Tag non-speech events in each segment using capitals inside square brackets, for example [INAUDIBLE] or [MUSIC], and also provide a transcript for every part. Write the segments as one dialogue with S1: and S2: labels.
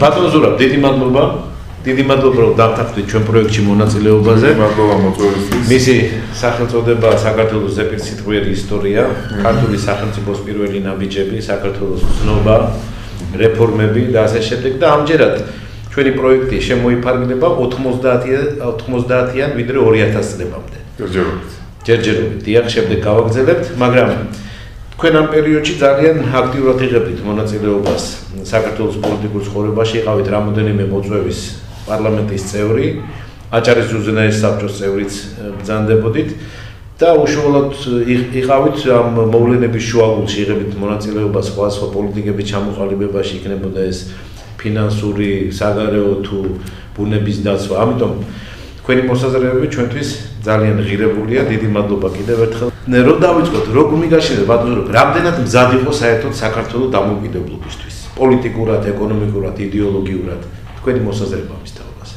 S1: ბატონ ზურაბ, დიდი მადლობა. დიდი მადლობა რომ დავთანხმდით ჩვენ პროექტში მონაწილეობაზე.
S2: მადლობა მოწვევისთვის.
S1: მისი სახელწოდება საქართველოს ზეპირსიტყვიერი ისტორია, ქართული სახელმწიფოს პირველი ნაბიჯები, საქართველოს ცნობა, რეფორმები და ასე შემდეგ და ამჯერად ჩვენი პროექტი შემოიფარგლება 90 90-იან ვიდრე 200 წლებამდე.
S2: ჯერჯერობით.
S1: ჯერჯერობით. დიახ, შემდეგ გავაგზავნებთ, მაგრამ თქვენ ამ პერიოდში ძალიან აქტიურად იღებდით მონაწილეობას საქართველოს პოლიტიკურ ცხოვრებაში, იყავით რამოდენიმე მოწვევის პარლამენტის წევრი, აჭარის ზუზენაის საბჭოს წევრიც ბრძანდებოდით და უშუალოდ იყავით ამ მოვლენების შუაგულში იღებით მონაწილეობას სხვა სხვა პოლიტიკების ჩამოყალიბებაში. იქნებოდა ეს ფინანსური, საგარეო თუ ბუნების დაცვა. ამიტომ თქვენი მოსაზრებები ჩვენთვის ძალიან ღირებულია. დიდი მადლობა კიდევ ერთხელ. ნე რომ დავიწყოთ, როგორ მიგაშენდა ბატონო, რამდენად მზად იყო საერთოდ საქართველოს დამოუკიდებლობისთვის? პოლიტიკურად, ეკონომიკურად, იდეოლოგიურად თქვენი მოსაზრება ამის თაობას.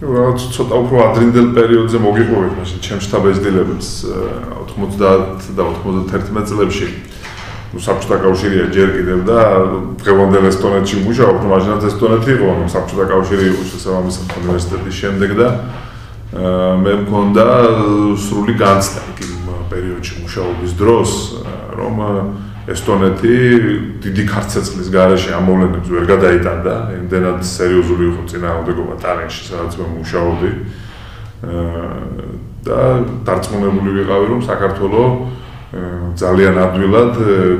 S2: ნუ რაღაც ცოტა უფრო ადრინდელ პერიოდზე მოგიყვებით მაშინ ჩემს შტაბ-ეძილებებს 90 და 91 წლებში. ნუ საბჭოთა კავშირია ჯერ კიდევ და დღევანდელ ესტონეთში მუშაობ, თუ მაშინაც ესტონეთი იყო, ანუ საბჭოთა კავშირი იყო შესაბამისად უნივერსიტეტის შემდეგ და მე მქონდა სრული განცდა იმ პერიოდში მუშაობის დროს, რომ ესტონეთი დიდი ქარცეცხლის garaში ამოვლენებს ვერ გადაიტანდა, იმდენად სერიოზული იყო წინააღმდეგობა ტალენში, სადაც მე მუშაობდი. და დარწმუნებული ვიყავი, რომ საქართველოს ძალიან ადვილად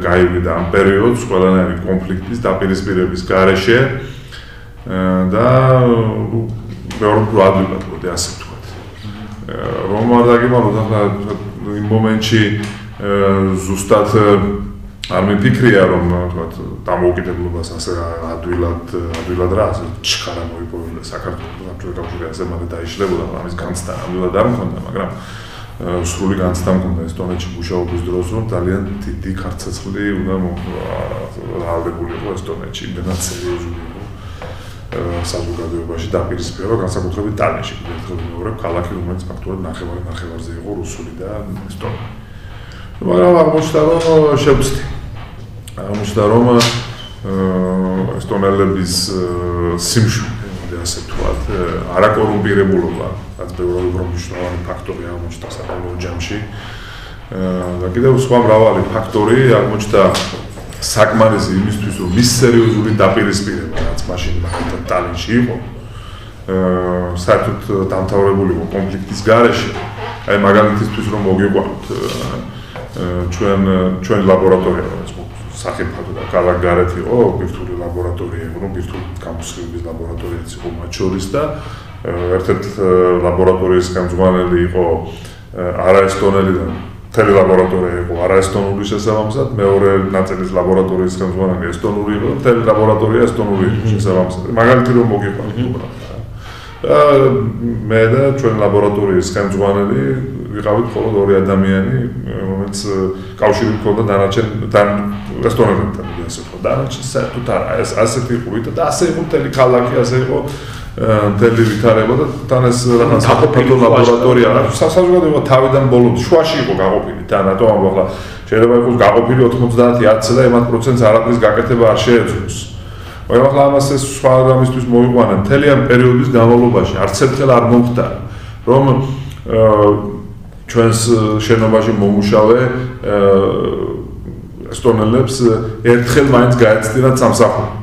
S2: გაივიდა ამ პერიოდს ყველანაირი კონფლიქტის დაპირისპირების garaში და მეორე უფრო ადვილად მოდი ასე ვთქვათ. რომ არ დაგიმალოთ ახლა იმ მომენტში ზუსტად არ მიფიქრია რომ თქვათ დამოუკიდებლობას ასე ადვილად ადვილად რა ასე ჩხარა მოიპოვებდა საქართველოს. კავშირი ასე მალე დაიშლებოდა ამის განცდა ადვილად არ მქონდა მაგრამ სრული განცდა მქონდა ესტონეთში მუშაობის დროს რომ ძალიან დიდი ქარცეცხლი უნდა აღებული იყო ესტონეთში იმდენად სერიოზული საზოგადოებაში დაპირისპირება განსაკუთრებით ტალენში კიდევ ერთხელ მეორე ქალაქი რომელიც ფაქტობრივად ნახევარი ნახევარზე იყო რუსული და ესტონური მაგრამ აღმოჩნდა რომ შევწდი. აღმოჩნდა რომ ესტონელების სიმშვიდე ასე ვთქვათ არაკორუმპირებულობა რაც ბევრი უფრო მნიშვნელოვანი ფაქტორი აღმოჩნდა საკოლო ჯამში. და კიდევ სხვა მრავალი ფაქტორი აღმოჩნდა საკმარისი იმისთვის რომ მის სერიოზული დაპირისპირება რაც მაშინ მაგალითად ტალინში იყო საერთოდ დამთავრებული იყო კონფლიქტის გარეშე. აი მაგალითისთვის რომ მოგიყვანოთ ჩვენ ჩვენ ლაბორატორია რომელიც სახელმწიფო და კალაგარეთ იყო ვირტუალური ლაბორატორია იყო, ვირტუალური გამოსხივების ლაბორატორიაც იყო მათ შორის და ერთ-ერთ ლაბორატორიის ხელმძღვანელი იყო არაესტონელი და თელი ლაბორატორია იყო არაესტონური შესაბამისად, მეორე ნაწილის ლაბორატორიის ხელმძღვანელი ესტონური იყო, თელი ლაბორატორია ესტონური შესაბამისად. მაგალითი რომ მოგიყვანოთ უბრალოდ. და მე და ჩვენ ლაბორატორიის ხელმძღვანელი ვიყავით მხოლოდ ორი ადამიანი, რომელიც კავშირი მქონდა დანარჩენ თან რესტორანებთან, ასე ვთქვა. დანარჩენ საერთოდ არა, ეს ასეთი იყო და ასე იყო მთელი ქალაქი, ასე იყო მთელი ვითარება და თან ეს რაღაც გაყოფილი ლაბორატორია, საზოგადოება თავიდან ბოლომდე შუაში იყო გაყოფილი, თან რატო ამბობ ახლა შეიძლება იყოს გაყოფილი 90-10-ზე და ემათ პროცენტს არაფრის გაკეთება არ შეეძლოს. მაგრამ ახლა ამას ეს სხვა რამისთვის მოიყვანა მთელი ამ პერიოდის განმავლობაში არც ერთხელ არ მომხდა რომ ჩვენს შენობაში მომუშავე ესტონელებს ერთხელ მაინც გაეცდილათ სამსახური.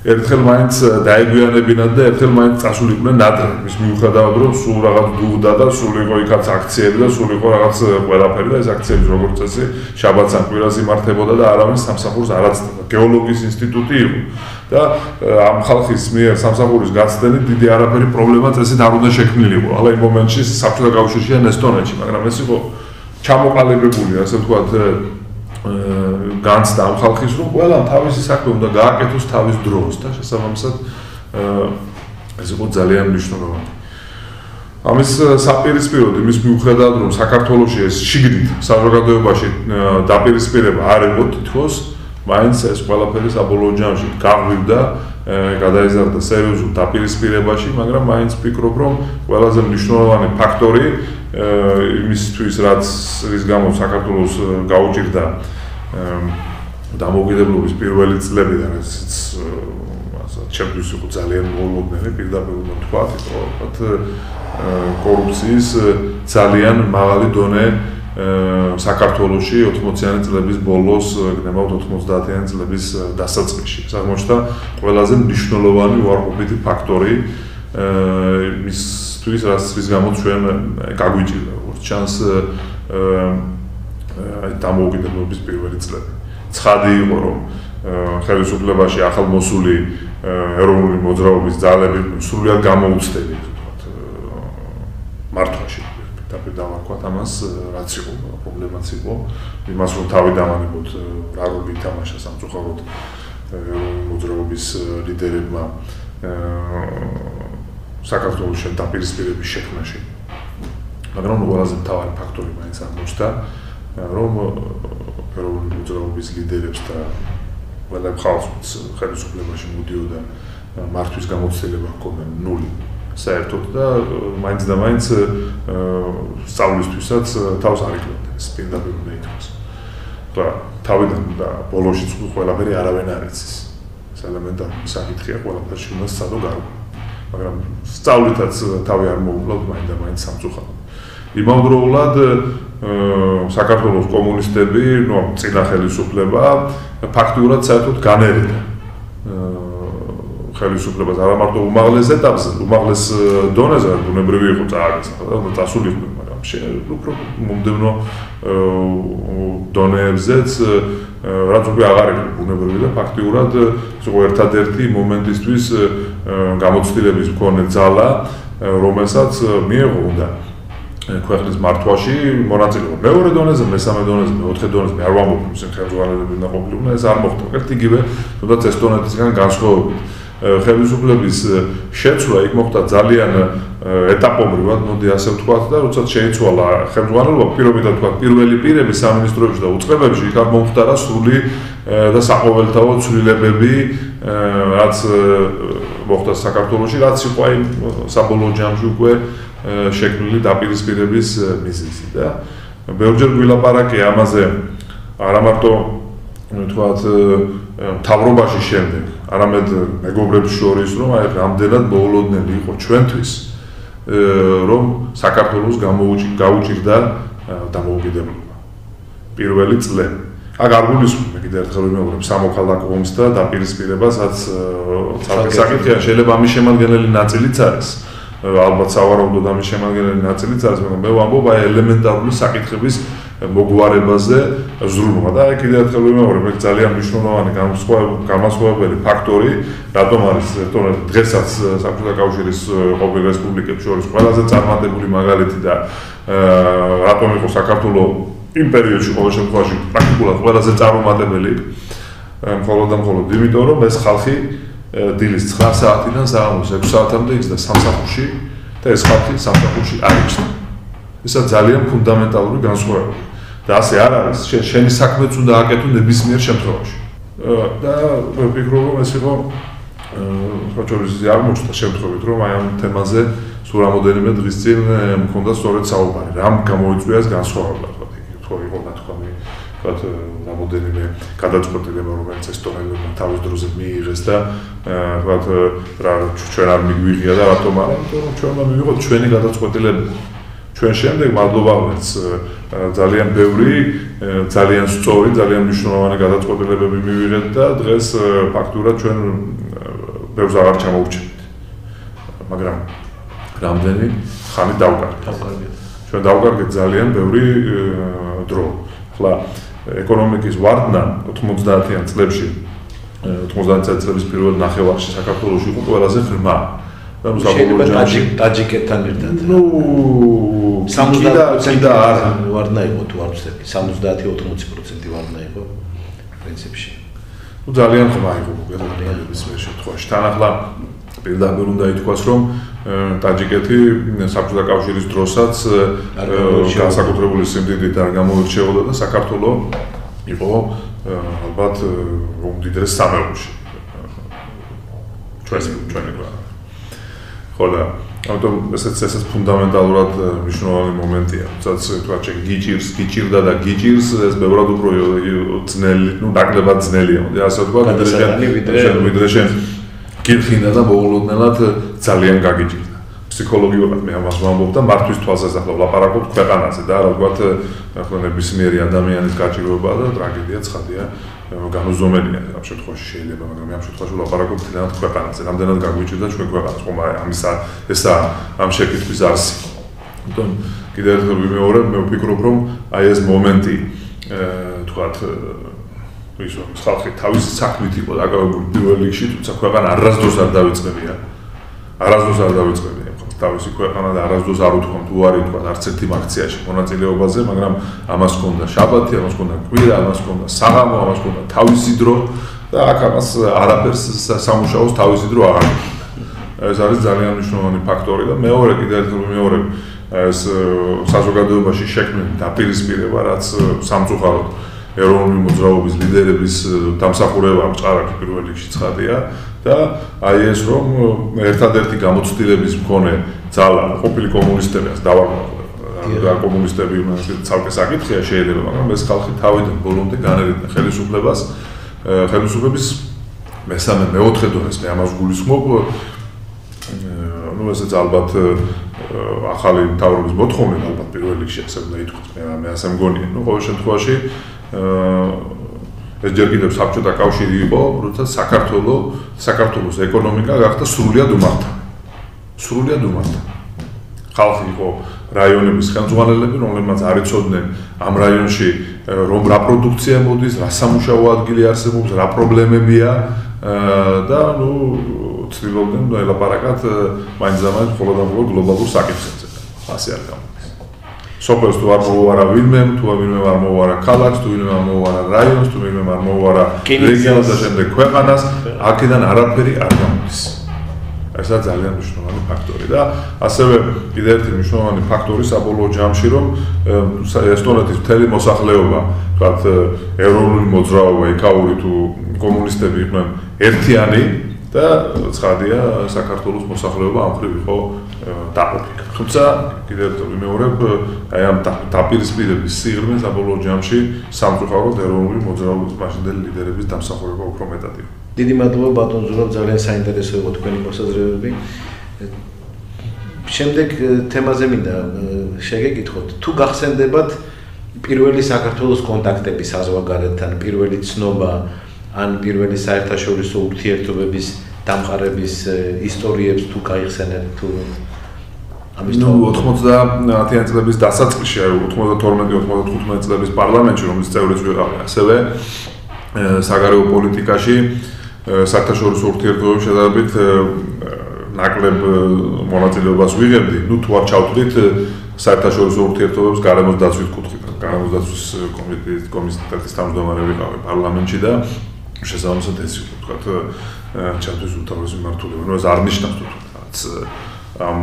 S2: ერთხელ მაინც დაეგვიანებინათ და ერთხელ მაინც წასულიყვნენ ნადრე. მის მიუხედავად რომ სულ რაღაც დუღდა და სულ იყო იქაც აქციები და სულ იყო რაღაც ყველაფერი და ეს აქციები როგორც წესი შაბათს ან კვირას იმართებოდა და არავის სამსახურს არ აცდა. გეოლოგიის ინსტიტუტი იყო და ამ ხალხის მიერ სამსახურის გაცდენით დიდი არაფერი პრობლემა წესით არ უნდა შექმნილიყო. ახლა იმ მომენტში საბჭოთა კავშირში ან ესტონეთში, მაგრამ ეს იყო ჩამოყალიბებული, ასე ვთქვათ, განცდა ამ ხალხის რომ ყველა თავისი საქმე უნდა გააკეთოს თავის დროს და შესაბამისად ეს იყო ძალიან მნიშვნელოვანი. ამის საპირისპიროდ იმის მიუხედავად რომ საქართველოსში ეს შიგნით საზოგადოებაში დაპირისპირება არ იყო თითქოს მაინც ეს ყველაფერი საბოლოო ჯამში გაღვივდა გადაიზარდა სერიოზულ დაპირისპირებაში, მაგრამ მაინც ვფიქრობ, რომ ყველაზე მნიშვნელოვანი ფაქტორი იმისთვის, რაც რის გამო საქართველოს გაუჭირდა დამოუკიდებლობის პირველი წლები და რაც ჩემთვის იყო ძალიან მოულოდნელი პირდაპირ უნდა თქვა, რომ ვთქვათ კორუფციის ძალიან მაღალი დონე საქართველოსში 80-იანი წლების ბოლოს, გნებავთ 90-იანი წლების დასაწყისში. აღმოჩნდა ყველაზე მნიშვნელოვანი უარყოფითი ფაქტორი მისთვის, რაც რის გამოც ჩვენ გაგვიჭირდა. ჩანს აი დამოუკიდებლობის პირველი წლები. ცხადი იყო რომ ხელისუფლებაში ახალ მოსული ეროვნული მოძრაობის ძალები სრულად გამოუცდები ვთქვათ მართვაში დაპირ დავარქვათ ამას რაც იყო პრობლემაც იყო იმას რომ თავი დამანებოთ რა როლი ითამაშა სამწუხაროდ მოძრაობის ლიდერებმა საქართველოს შენ დაპირისპირების შექმნაში მაგრამ ყველაზე მთავარი ფაქტორი მაინც აღმოჩნდა რომ ეროვნული მოძრაობის ლიდერებს და ყველა ხალხს ხელისუფლებაში მოდიოდა მართვის გამოცდილება ჰქონდა ნული საერთოდ და მაინც და მაინც სწავლისთვისაც თავს არ იკლავდა ეს პირდაპირ უნდა ითქვას. და თავიდან და ბოლოშიც ყველაფერი არავენ არ იცის. ეს ელემენტარული საკითხია ყველაფერში უნდა სწავლო გარო. მაგრამ სწავლითაც თავი არ მოუკლავთ მაინც და მაინც სამწუხაროდ. იმავდროულად საქართველოს კომუნისტები, ნუ წინა ხელისუფლება ფაქტიურად საერთოდ განერიდა ხელისუფლებას არა მარტო უმაღლეს ეტაპზე, უმაღლეს დონეზე, ბუნებრივი იყო წააგეს, და დასულიყო, მაგრამ უფრო მომდევნო დონეებზეც რაც უკვე აღარ იყო ბუნებრივი და ფაქტიურად იყო ერთადერთი მომენტისთვის გამოცდილების მქონე ძალა, რომელსაც მიიღო უნდა ქვეყნის მართვაში მონაწილეობა. მეორე დონეზე, მესამე დონეზე, მეოთხე დონეზე არ ვამბობ, რომ სახელმწიფოებრივი უნდა ყოფილიყვნენ, ეს არ მოხდა. ერთ იგივე, თუნდაც ესტონეთისგან განსხვავებით. ხელისუფლების შეცვლა იქ მოხდა ძალიან ეტაპობრივად, მოდი ასე ვთქვათ და როდესაც შეიცვალა ხელმძღვანელობა, პირობითად ვთქვათ, პირველი პირები სამინისტროებში და უწყებებში იქ არ მომხდარა სრული და საყოველთაო ცვლილებები, რაც მოხდა საქართველოში, რაც იყო აი საბოლოო ჯამში უკვე შექმნილი დაპირისპირების მიზეზი და ბევრჯერ გვილაპარაკე ამაზე. არა მარტო თქვათ თავრობაში შემდეგ არამედ მეგობრებს შორის რომ აი რამდენად მოულოდნელი იყო ჩვენთვის რომ საქართველოს გამოუჭირდა დამოუკიდებლობა პირველი წლები აგ არ გულისხმობ მე კიდევ ერთხელ ვიმეორებ სამოქალაქო ომს და დაპირისპირებას რაც საკითხია შეიძლება ამის შემადგენელი ნაწილიც არის. ალბათ სავარაუდოდ ამის შემადგენელი ნაწილიც არის, მაგრამ მე ვამბობ აი ელემენტარული საკითხების მოგვარებაზე ზრუნვა და აი კიდევ ერთხელ ვიმეორებ, ეს ძალიან მნიშვნელოვანი განმასხვავებელი ფაქტორი, რატომ არის ერთონად დღესაც საბჭოთა კავშირის ყოფილი რესპუბლიკებს შორის ყველაზე წარმატებული მაგალითი და რატომ იყო საქართველოს იმ პერიოდში ყოველ შემთხვევაში პრაქტიკულად ყველაზე წარმატებელი მხოლოდ და მხოლოდ იმიტომ რომ ეს ხალხი დილის 9 საათიდან საღამოს 6 საათამდე იქს და სამსახურში და ეს ხალხი სამსახურში არ იქს. ესა ძალიან ფუნდამენტალური განსხვავება. და ასე არ არის, შენ შენი საქმეც უნდა აკეთო ნებისმიერ შემთხვევაში. და ვფიქრობ, რომ ეს იყო ხოჭორის არ მოჭდა შემთხვევით, რომ აი ამ თემაზე სულ რამოდენიმე დღის წინ მქონდა სწორედ საუბარი, რამ გამოიწვია ეს განსხვავება, თქო, თქო იყო ნათქვამი ვთქვათ, რამოდენიმე გადაწყვეტილება, რომელიც ესტონელებმა თავის დროზე მიიღეს და ვთქვათ, რა ჩვენ არ მიგვიღია და რატომ არა, იმიტომ რომ ჩვენმა მიიღოთ ჩვენი გადაწყვეტილება. ჩვენ შემდეგ მადლობა ვერც ძალიან ბევრი, ძალიან სწორი, ძალიან მნიშვნელოვანი გადაწყვეტილებები მივიღეთ და დღეს ფაქტურად ჩვენ ბევრს აღარ ჩამოვჭერთ. მაგრამ რამდენი ხანი დავკარგეთ. ჩვენ დავკარგეთ ძალიან ბევრი დრო. ხლა ეკონომიკის ვარდნა 90-იან წლებში 90-იან წლების პირველ ნახევარში საქართველოს იყო ყველაზე ღრმა.
S1: ჯამში ტაჯიკეთთან ერთად.
S2: ნუ 70% და
S1: ვარდნა იყო თუ არ ვცდები, 70-80% ვარდნა იყო პრინციპში.
S2: ნუ ძალიან ღრმა იყო გერმანიის მე შემთხვევაში. თან ახლა პირდაპირ უნდა ითქვას, რომ ტაჯიკეთი საბჭოთა კავშირის დროსაც განსაკუთრებული სიმდიდრით არ გამოირჩეოდა და საქართველოს იყო ალბათ უმდიდრეს სამეურში. ჩვენი ჩვენი გა. ხოლო ამიტომ ესეც ესეც ფუნდამენტალურად მნიშვნელოვანი მომენტია. თქვა ჩე გიჭირს, გიჭირდა და გიჭირს ეს ბევრად უფრო ძნელი, ну, ნაკლებად ძნელია. ასე ვთქვა, ვიდრე შენ ვიდრე შენ კითხინა და მოულოდნელად ძალიან გაგიჭირდა. ფსიქოლოგიურად მე ამას ვამბობ და მართვის თვალსაზრისით ვლაპარაკობ ქვეყანაზე და რა ვთქვათ, ახლა ნებისმიერი ადამიანის გაჭირვება და ტრაგედია ცხადია განუზომელია ამ შემთხვევაში შეიძლება, მაგრამ მე ამ შემთხვევაში ვლაპარაკობ თლიანად ქვეყანაზე. რამდენად გაგვიჭირდა ჩვენ ქვეყანას, ხომ აი ამის ესა ამ შეკითხვის არსი. თუმცა კიდევ ერთხელ ვიმეორებ, მე ვფიქრობ, რომ აი ეს მომენტი თქვათ ის რომ ხალხი თავისი საქმით იყო დაკავებული პირველ რიგში, თუმცა ქვეყანა არასდროს არ დაიწყებია. არასდროს არ დაიწყებია თავისი ქვეყანა და არასდროს არ უთქვამ თუ არ ითქვა არც ერთი აქციაში მონაწილეობაზე, მაგრამ ამას ჰქონდა შაბათი, ამას ჰქონდა კვირა, ამას ჰქონდა საღამო, ამას ჰქონდა თავისი დრო და აქ ამას არაფერს სამუშაოს თავისი დრო აღარ ჰქონდა. ეს არის ძალიან მნიშვნელოვანი ფაქტორი და მეორე კიდევ ერთხელ მეორე ეს საზოგადოებაში შექმნილი დაპირისპირება, რაც სამწუხაროდ ეროვნული მოძრაობის ლიდერების დამსახურება მწარაკი პირველ რიგში ცხადია და აი ეს რომ ერთადერთი გამოცდილების მქონე ძალა ყოფილი კომუნისტებიას დავარღვევ და კომუნისტები ცალკე საკითხია შეიძლება მაგრამ ეს ხალხი თავიდან ბოლომდე განერიდა ხელისუფლებას ხელისუფლების მესამე მეოთხე დონეს მე ამას გულისხმობ ну ესეც ალბათ ახალი თავრობის მოთხოვნე ალბათ პირველ რიგში ასე უნდა ითქვას მე მე ასე მგონია ну ყოველ შემთხვევაში ეს ჯერ კიდევ საბჭოთა კავშირი იყო, როცა საქართველოს საქართველოს ეკონომიკა გახდა სრულიად უმართა. სრულიად უმართა. ხალხი იყო რაიონების ხელმძღვანელები, რომლებმაც არ იცოდნენ ამ რაიონში რომ რა პროდუქცია მოდის, რა სამუშაო ადგილი არსებობს, რა პრობლემებია და ნუ ცდილობდნენ ელაპარაკათ მაინც და მაინც მხოლოდ და მხოლოდ გლობალურ საკითხებზე. ასე არ გამო. სოფელს თუ არ მოუარა ვინმე, თუ ვინმე არ მოუარა ქალაქს, თუ ვინმე არ მოუარა რაიონს, თუ ვინმე არ მოუარა რეგიონს და შემდეგ ქვეყანას, აქედან არაფერი არ გამოდის. ესა ძალიან მნიშვნელოვანი ფაქტორი და ასევე კიდევ ერთი მნიშვნელოვანი ფაქტორი საბოლოო ჯამში რომ ესტონეთის მთელი მოსახლეობა, თქვათ ეროვნული მოძრაობა, ეკაური თუ კომუნისტები იყვნენ ერთიანი და ცხადია საქართველოს მოსახლეობა ამ ხრივ იყო დაყოფილი. თუმცა კიდევ ერთხელ ვიმეორებ, აი ამ დაპირისპირების სიღრმე საბოლოო ჯამში სამწუხაროდ ეროვნული მოძრაობის მაშინდელი ლიდერების დამსახურება უფრო მეტად იყო.
S1: დიდი მადლობა ბატონ ზურაბ, ძალიან საინტერესო იყო თქვენი მოსაზრებები. შემდეგ თემაზე მინდა შეგეკითხოთ, თუ გახსენდებათ პირველი საქართველოს კონტაქტები საზღვარგარეთთან, პირველი ცნობა ან პირველი საერთაშორისო ურთიერთობების დამყარების ისტორიებს თუ გაიხსენებთ თუ
S2: ამის ნუ 90-იან წლების დასაწყისში, 92-95 წლების პარლამენტში, რომლის წევრიც ვიყავი, ასევე საგარეო პოლიტიკაში საერთაშორისო ურთიერთობების შედარებით ნაკლებ მონაწილეობას ვიღებდი. ნუ თუ არ ჩავთვლით საერთაშორისო ურთიერთობების გარემოს დაცვის კუთხით, გარემოს დაცვის კომიტეტის კომისიის თავმჯდომარე ვიყავი პარლამენტში და შესაბამისად ეს იყო თქვა ჩათვის უთავრესი მართულება. ნუ ეს არ ნიშნავს თუ რაღაც ამ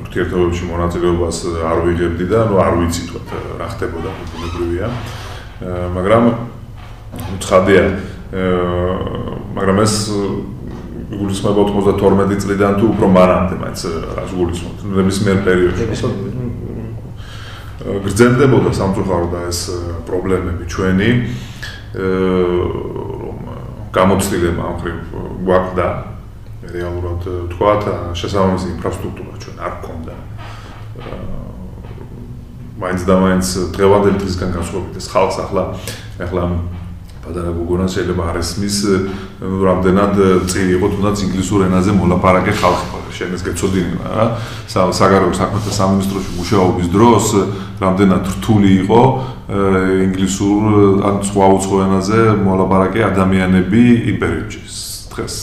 S2: ურთიერთობებში მონაწილეობას არ ვიღებდი და ნუ არ ვიცი თქვა რა ხდებოდა ბუნებრივია. მაგრამ ცხადია მაგრამ ეს გულისხმობა 92 წლიდან თუ უფრო მანამდე მაინც რას გულისხმობთ ნებისმიერ პერიოდში გრძელდებოდა სამწუხაროდ ეს პრობლემები ჩვენი რომ გამოცდილება ამ ხრივ გვაქვს რეალურად თქვათ შესაბამისი ინფრასტრუქტურა ჩვენ არ გქონდა მაინც და მაინც დღევანდელი დღისგან განსხვავებით ეს ხალხს ახლა ახლა პატარა გოგონა შეიძლება არ ესმის რამდენად წირი იყო თუნდაც ინგლისურ ენაზე მოლაპარაკე ხალხი შენ ეს გეცოდინება რა. საგარეო საქმეთა სამინისტროში მუშაობის დროს რამდენად რთული იყო ინგლისურ ან სხვა უცხო ენაზე მოლაპარაკე ადამიანები იმ პერიოდში დღეს.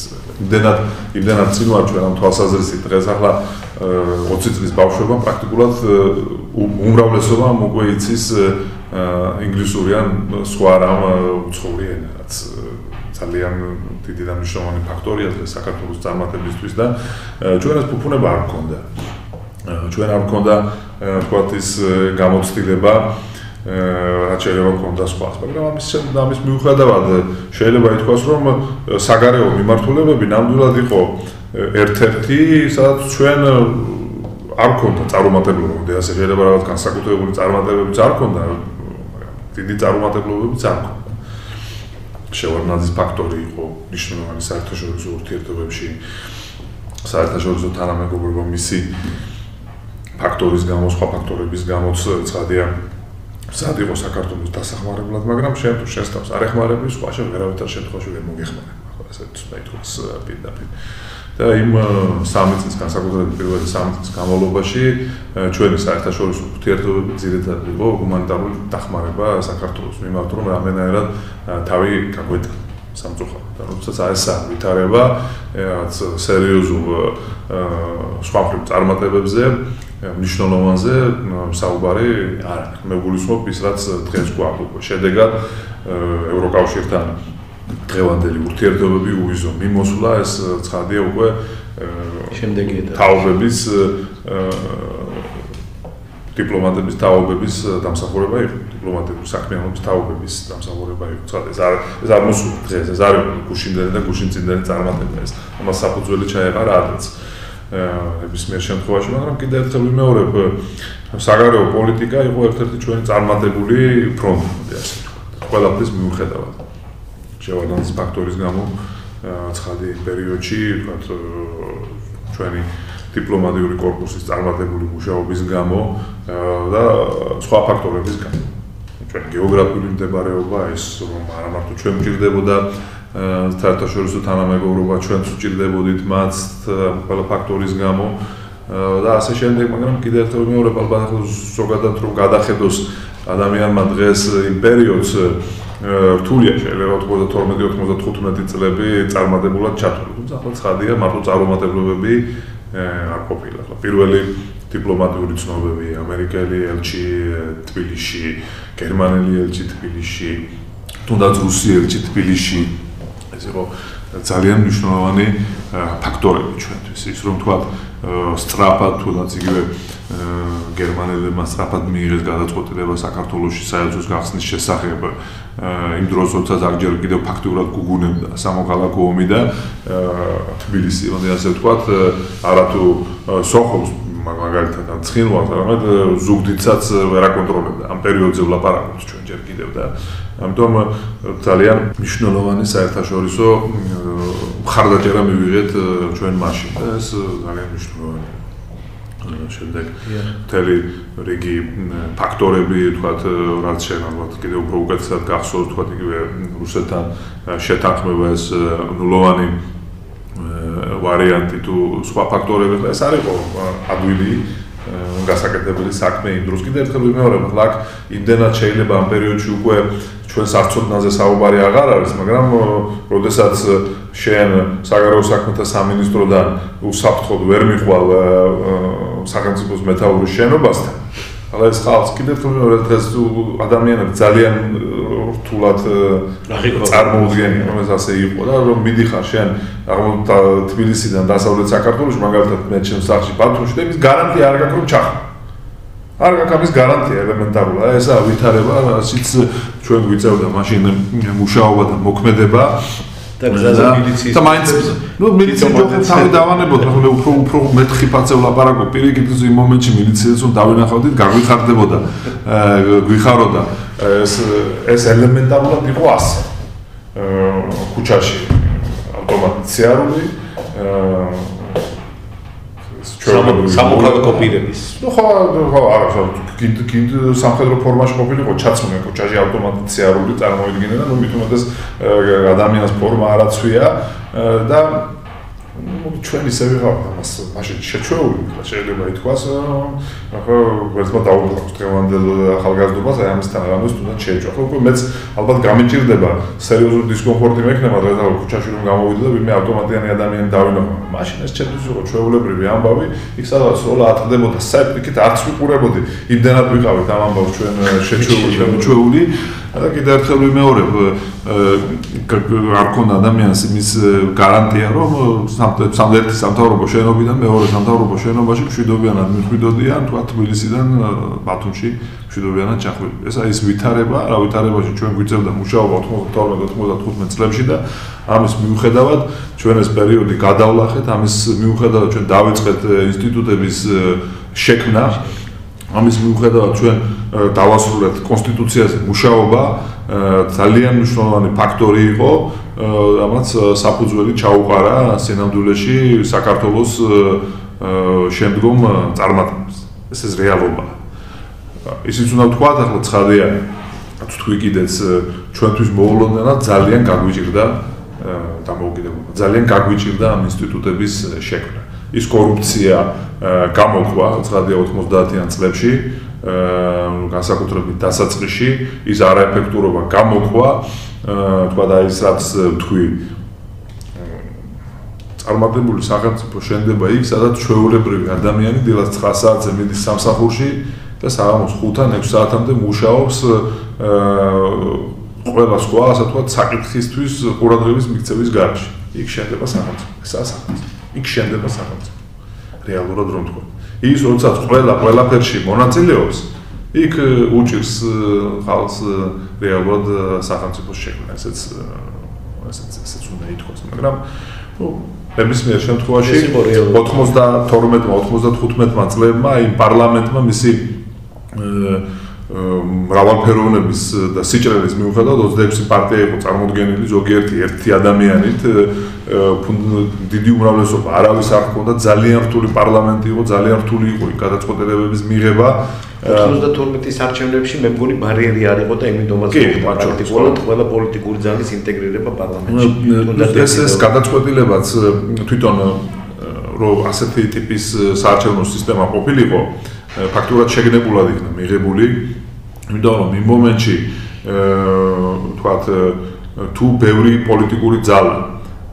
S2: იმდენად იმდენად წინ ვარ ჩვენ ამ თვალსაზრისით დღეს ახლა 20 წლის ბავშვებმა პრაქტიკულად უმრავლესობამ უკვე იცის ინგლისური ან სხვა რამ უცხოური ენა რაც ძალიან დიდი და მნიშვნელოვანი ფაქტორია დღეს საქართველოს წარმატებისთვის და ჩვენ ეს ფუფუნება არ გქონდა ჩვენ არ გქონდა თქვათ ის გამოცდილება რაც შეიძლება გქონდა სხვა. მაგრამ ამის ამის მიუხედავად შეიძლება ითქვას რომ საგარეო მიმართულებები ნამდვილად იყო ერთ-ერთი სადაც ჩვენ არ გქონდა წარუმატებლობები და ასე შეიძლება რაღაც განსაკუთრებული წარუმატებლობებიც არ გქონდა დიდი წარუმატებლობებიც არ გქონდა შევარნაძის ფაქტორი იყო ნიშნულოვანი საერთაშორისო ურთიერთობებში საერთაშორისო თანამეგობრობა მისი ფაქტორის გამო, სხვა ფაქტორების გამოც ცხადია სად იყო საქართველოს დასახმარებლად, მაგრამ შენ თუ შესთავს არ ეხმარები, სხვა შენ ვერავითარ შემთხვევაში ვერ მოგეხმარებ. ახლა ესე თვითონს პირდაპირ. და იმ სამი წლის განსაკუთრებით პირველი სამი წლის განმავლობაში ჩვენი საერთაშორისო ურთიერთობები ძირითადად იყო ჰუმანიტარული დახმარება საქართველოს. მიმართ, რომ რამენაერად თავი გაგვეტა. სამწუხაროდ. და როდესაც აი ესა ვითარება რაღაც სერიოზულ სხვა მხრივ წარმატებებზე მნიშვნელოვანზე საუბარი არ არის. მე გულისხმობ ის რაც დღეს გვაქვს უკვე. შედეგად ევროკავშირთან დღევანდელი ურთიერთობები უიზო მიმოსვლა ეს ცხადია უკვე
S1: შემდეგი
S2: თაობების დიპლომატების თაობების დამსახურება იყო. დიპლომატიური საქმიანობის თაობების დამსახურება იყო. ცხადია ეს არ ეს არ მოსულა დღეს ეს არის გუშინდელი და გუშინწინდელი წარმატება ეს. ამას საფუძველი ჩაეყარა ადრეც ნებისმიერ შემთხვევაში მაგრამ კიდევ ერთხელ ვიმეორებ საგარეო პოლიტიკა იყო ერთ-ერთი ჩვენი წარმატებული ფრონტი ასე ვთქვათ. ყველაფრის მიუხედავად შევარდანის ფაქტორის გამო ცხადი პერიოდში, ვთქვათ, ჩვენი დიპლომატიური корпуსის წარმატებული მუშაობის გამო და სხვა ფაქტორების გამო. ჩვენი გეოგრაფიული მდებარეობა, ეს რომ არა მარტო ჩვენ მჭირდებოდა საერთაშორისო თანამეგობრობა, ჩვენც უჭირდებოდით მათ ყველა ფაქტორის გამო და ასე შემდეგ, მაგრამ კიდევ ერთ მეორე ალბათ ზოგადად რომ გადახედოს ადამიანმა დღეს იმ პერიოდს რთულია შეიძლება თქვა 12-95 წლები წარმატებულად ჩათვლით. თუმცა ახლა ცხადია მარტო წარუმატებლობები არ ყოფილა. ახლა პირველი დიპლომატიური ცნობები, ამერიკელი ელჩი თბილისში, გერმანელი ელჩი თბილისში, თუნდაც რუსი ელჩი თბილისში. ეს იყო ძალიან მნიშვნელოვანი ფაქტორები ჩვენთვის. ის რომ თქვა სტრაფად თუნდაც იგივე გერმანელებმა სწრაფად მიიღეს გადაწყვეტილება საქართველოსში საელჩოს გახსნის შესახებ. იმ დროს როცა ზაგჯერ კიდევ ფაქტიურად გუგუნებდა სამოქალაქო ომი და თბილისი რომ ასე ვთქვათ არათუ სოხობს მაგალითად ამ ცხინვალს არამედ ზუგდიდსაც ვერ აკონტროლებდა. ამ პერიოდზე ვლაპარაკობთ ჩვენ ჯერ კიდევ და ამიტომ ძალიან მნიშვნელოვანი საერთაშორისო მხარდაჭერა მივიღეთ ჩვენ მაშინ და ეს ძალიან მნიშვნელოვანია. შემდეგ მთელი რიგი ფაქტორები, თქვათ, რაც შენ ალბათ კიდევ უფრო უკეთესად გახსოვს, თქვათ, იგივე რუსეთთან შეთანხმება ეს ნულოვანი ვარიანტი თუ სხვა ფაქტორები, ეს არის ადვილი გასაკეთებელი საქმე იმ დროს კიდევ ერთხელ ვიმეორებ, ახლა აქ იმდენად შეიძლება ამ პერიოდში უკვე ჩვენ სარწმუნოზე საუბარი აღარ არის, მაგრამ როდესაც შენ საგარეო საქმეთა სამინისტროდან უსაფრთხოდ ვერ მიხვალ სახელმწიფოს მეთაურის შენობასთან. ახლა ეს ხალხს კიდევ თუნდაც დღეს ადამიანები ძალიან რთულად წარმოუდგენია, რომ ეს ასე იყო და რომ მიდიხარ შენ აღმოსავლეთ თბილისიდან დასავლეთ საქართველოს მაგალითად მე ჩემს სახლში ბათუმში და ის გარანტია არ გაქვს რომ ჩახო. არ გაქვს გარანტია ელემენტარულად. ესა ვითარება, ისიც ჩვენ გვიწევდა მაშინ მუშაობა და მოქმედება
S1: და გზაზე მილიციის
S2: და მაინც ნუ მილიცია ჯოხი თავი დავანებოთ რა მე უფრო უფრო მეტხი ფაცე ვლაპარაკო პირიქით ის იმ მომენტში მილიციას რომ დავინახავდით გაგვიხარდებოდა [LAUGHS] გვიხაროდა. ეს ეს ელემენტარულად იყო ასე. ქუჩაში ავტომატიზირებული
S1: სამოქალაქო პირების.
S2: ნუ ხო, ხო, არა, ხო, კიდ კიდ სამხედრო ფორმაში ყოფილიყო ჩაცმული კოჭაჟი ავტომატიზირებული წარმოიდგინე და ნუ მithumetes ადამიანის ფორმა არაცვია და ჩვენ ისე ვიღავთ ამას მაშინ შეჩვეული ხა შეიძლება ითქვას ახლა ვერცმა დაუბრუნოს დღევანდელ ახალგაზრდობას აი ამისთან რამოს თუნდაც შეეჭვა. ხო უკვე მეც ალბათ გამიჭirdება სერიოზული დისკომფორტი მექნება და და ქუჩაში რომ გამოვიდე და ვინმე ავტომატიანი ადამიანი დავინახო მაშინ ეს ჩემთვის იყო ჩვეულებრივი ამბავი იქ სადაც როლა ატყდებოდა საერთოდ არც ვიყურებოდი იმდანად ვიყავით ამ ამბავს ჩვენ შეჩვეული და ჩვეული და კიდევ ერთხელ ვიმეორებ არ ქონდა ადამიანს იმის გარანტია რომ სამერთი სამთავრობო შენობიდან მეორე სამთავრობო შენობაში მშვიდობიანად მიხვიდოდიან თქვა თბილისიდან ბათუმში მშვიდობიანად ჩახვიდე. ეს არის ვითარება, რა ვითარებაში ჩვენ გვიწევდა მუშაობა 92-95 წლებში და ამის მიუხედავად ჩვენ ეს პერიოდი გადავლახეთ, ამის მიუხედავად ჩვენ დავიწყეთ ინსტიტუტების შექმნა. ამის მიუხედავად ჩვენ დავასრულეთ კონსტიტუციაზე მუშაობა ძალიან მნიშვნელოვანი ფაქტორი იყო ამაც საფუძველი ჩაუყარა სინამდვილეში საქართველოს შემდგომ წარმატებას. ეს ეს რეალობაა ისიც უნდა ვთქვა ახლა ცხადია თქვი კიდეც ჩვენთვის მოულოდნელად ძალიან გაგვიჭირდა დამოუკიდებლობა. ძალიან გაგვიჭირდა ამ ინსტიტუტების შექმნა. ის კორუფცია გამოყვა ცხადია 90-იან წლებში განსაკუთრებით დასაწყისში ის არაეფექტურობა გამოყვა თქვა და ის რაც თქვი წარმატებული სახელმწიფო შენდება იქ სადაც ჩვეულებრივი ადამიანი დილას 9 საათზე მიდის სამსახურში და საღამოს 5-ან 6 საათამდე მუშაობს ყველა სხვა ასე ვთქვათ საკითხისთვის ყურადღების მიქცევის გარშე. იქ შენდება სახელმწიფო, სასახელო. იქ შენდება სახელმწიფო. რეალურად რომ თქვა. ის როდესაც ყველა ყველაფერში მონაწილეობს, იქ უჭირს ხალხს რეალურად სახელმწიფოს შექმნა. ესეც ესეც ესეც უნდა ითქვას, მაგრამ ნუ ნებისმიერ შემთხვევაში 92-95 წლებმა იმ პარლამენტმა მისი მრავალფეროვნების და სიჭრერის მიუხედავად 26 პარტია იყო წარმოდგენილი ზოგიერთი ერთი ადამიანით დიდი უმრავლესობა. არავის არ ჰქონდა ძალიან რთული პარლამენტი იყო ძალიან რთული იყო გადაწყვეტილებების მიღება.
S1: 92-ის არჩევნებში მე მგონი ბარიერი არ იყო და იმიტომაც პრაქტიკულად ყველა პოლიტიკური ძალის ინტეგრირება პარლამენტში.
S2: ეს ეს გადაწყვეტილებაც თვითონ რომ ასეთი ტიპის საარჩევნო სისტემა ყოფილიყო ფაქტურად შეგნებულად იქნა მიღებული. იმიტომ რომ იმ მომენტში თქვათ თუ ბევრი პოლიტიკური ძალა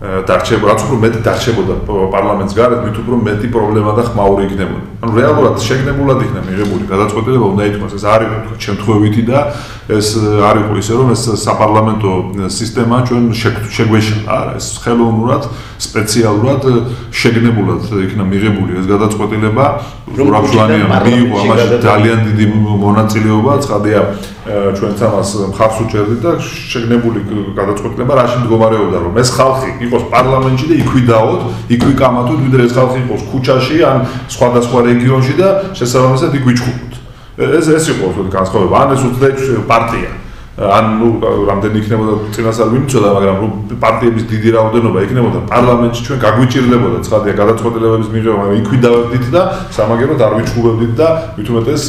S2: დარჩება, რაც უფრო მეტი დარჩებოდა პარლამენტს გარეთ, მით უფრო მეტი პრობლემა და ხმაური იქნებოდა. ანუ რეალურად შეგნებულად იქნა მიღებული გადაწყვეტილება, უნდა ითქვას, ეს არის თქვა შემთხვევითი და ეს არ იყო ისე რომ ეს საპარლამენტო სისტემა ჩვენ შეგვეშალა, არა, ეს ხელოვნურად, სპეციალურად შეგნებულად იქნა მიღებული ეს გადაწყვეტილება. რურავშლანია მიიღო ამაში ძალიან დიდი მონაწილეობა, ცხადია ჩვენც ამას მხარს უჭერდით და შეგნებული გადაწყვეტილება რაში მდგომარეობდა რომ ეს ხალხი იყოს პარლამენტში და იქვი დაოთ, იქვი კამათოთ, ვიდრე ეს ხალხი იყოს ქუჩაში ან სხვადასხვა რეგიონში და შესაბამისად იქვი ჩხუბოთ. ეს ეს იყო თქო განსხვავება. ან ეს 26 პარტია ან ნუ რამდენი იქნებოდა წინასწარ ვინცოდა, მაგრამ ნუ პარტიების დიდი რაოდენობა იქნებოდა პარლამენტში ჩვენ გაგვიჭირდებოდა ცხადია გადაწყვეტილებების მიღება, მაგრამ იქვი დავდით და სამაგეროდ არ ვიჩხუბებდით და მithumetes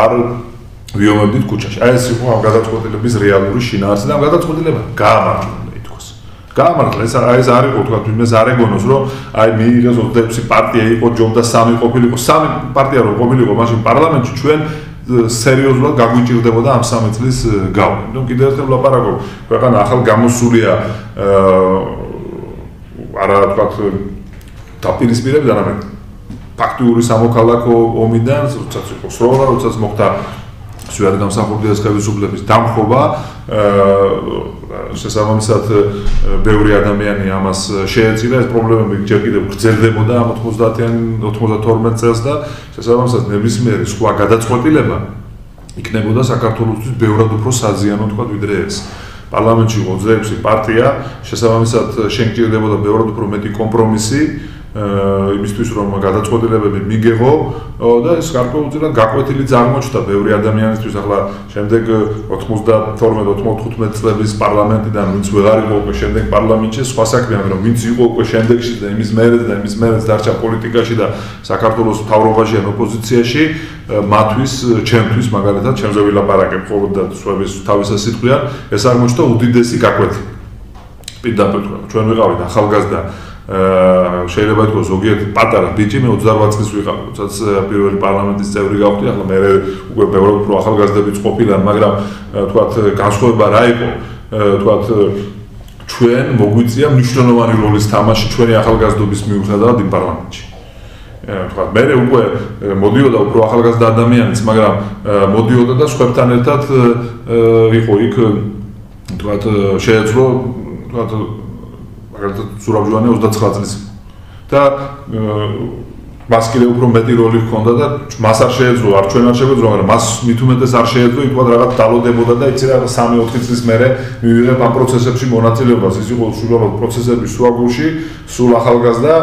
S2: არ ვიომებდით ქუჩაში. აი ეს იყო ამ გადაწყვეტილების რეალური შინაარსი და ამ გადაწყვეტილება გაამართლა. გამართა ეს ეს არ იყო თქვა თუმცა არ ეგონოს რომ აი მიიღეს 26 პარტია იყო ჯობდა სამი ყოფილიყო სამი პარტია რო ყოფილიყო მაშინ პარლამენტში ჩვენ სერიოზულად გაგვიჭirdებოდა ამ სამი წლის გავლა. ნუ კიდევ ერთხელ ვლაპარაკობ, ქვეყანა ახალ გამოსულია არა თქვა დაპირისპირებიდან, არამედ ფაქტიური სამოქალაქო ომიდან, როდესაც იყო სროლა, როდესაც მოხდა სულიად გამსახურდიას ხელისუფლების დამხობა შესაბამისად ბევრი ადამიანი ამას შეეწირა ეს პრობლემები ჯერ კიდევ გრძელდებოდა ამ 90-იან 92 წელს და შესაბამისად ნებისმიერი სხვა გადაწყვეტილება იქნებოდა საქართველოსთვის ბევრად უფრო საზიანო თქვა ვიდრე ეს. პარლამენტში 26 პარტია შესაბამისად შეგჭირდებოდა ბევრად უფრო მეტი კომპრომისი იმისთვის რომ გადაწყვეტილებები მიგეღო და ეს გარკვეულწილად გაკვეთილი წარმოჩნდა ბევრი ადამიანისთვის. ახლა შემდეგ 92-95 წლების პარლამენტიდან ვინც ვეღარ იყო უკვე შემდეგ პარლამენტში სხვა საქმეა მაგრამ ვინც იყო უკვე შემდეგში და იმის მერე და იმის მერე დარჩა პოლიტიკაში და საქართველოს მთავრობაში ან ოპოზიციაში მათვის ჩემთვის მაგალითად ჩემზე ვილაპარაკებ ხოლმე და სხვების თავისა სიტყვიან ეს აღმოჩნდა უდიდესი გაკვეთილი პირდაპირ თქვა ჩვენ ვიყავით ახალგაზრდა შეიძლება ითქვას ზოგიერთი პატარა ბიჭი მე 28 წლის ვიყავ, როდესაც პირველი პარლამენტის წევრი გავხდი, ახლა მე უკვე ბევრად უფრო ახალგაზრდებიც ყოფილან, მაგრამ თქვათ განსხვავება რა იყო? თქვათ ჩვენ მოგვიწია მნიშვნელოვანი როლის თამაში ჩვენი ახალგაზრდობის მიუხედავად იმ პარლამენტში. თქვათ მე უკვე მოდიოდა უფრო ახალგაზრდა ადამიანიც, მაგრამ მოდიოდა და სხვებთან ერთად იყო იქ თქვათ შეეძლო თქვათ მაგალითად სურავჯვანე 29 წლის და მას კიდევ უფრო მეტი როლი ჰქონდა და მას არ შეეძლო, არ ჩვენ არ შეეძლო, მაგრამ მას მით უმეტეს არ შეეძლო, ითქვა რაღაც დალოდებოდა და იცი რა 3-4 წლის მერე მივიღებ ამ პროცესებში მონაწილეობას. ის იყო სულ პროცესების სუაგულში, სულ ახალგაზრდა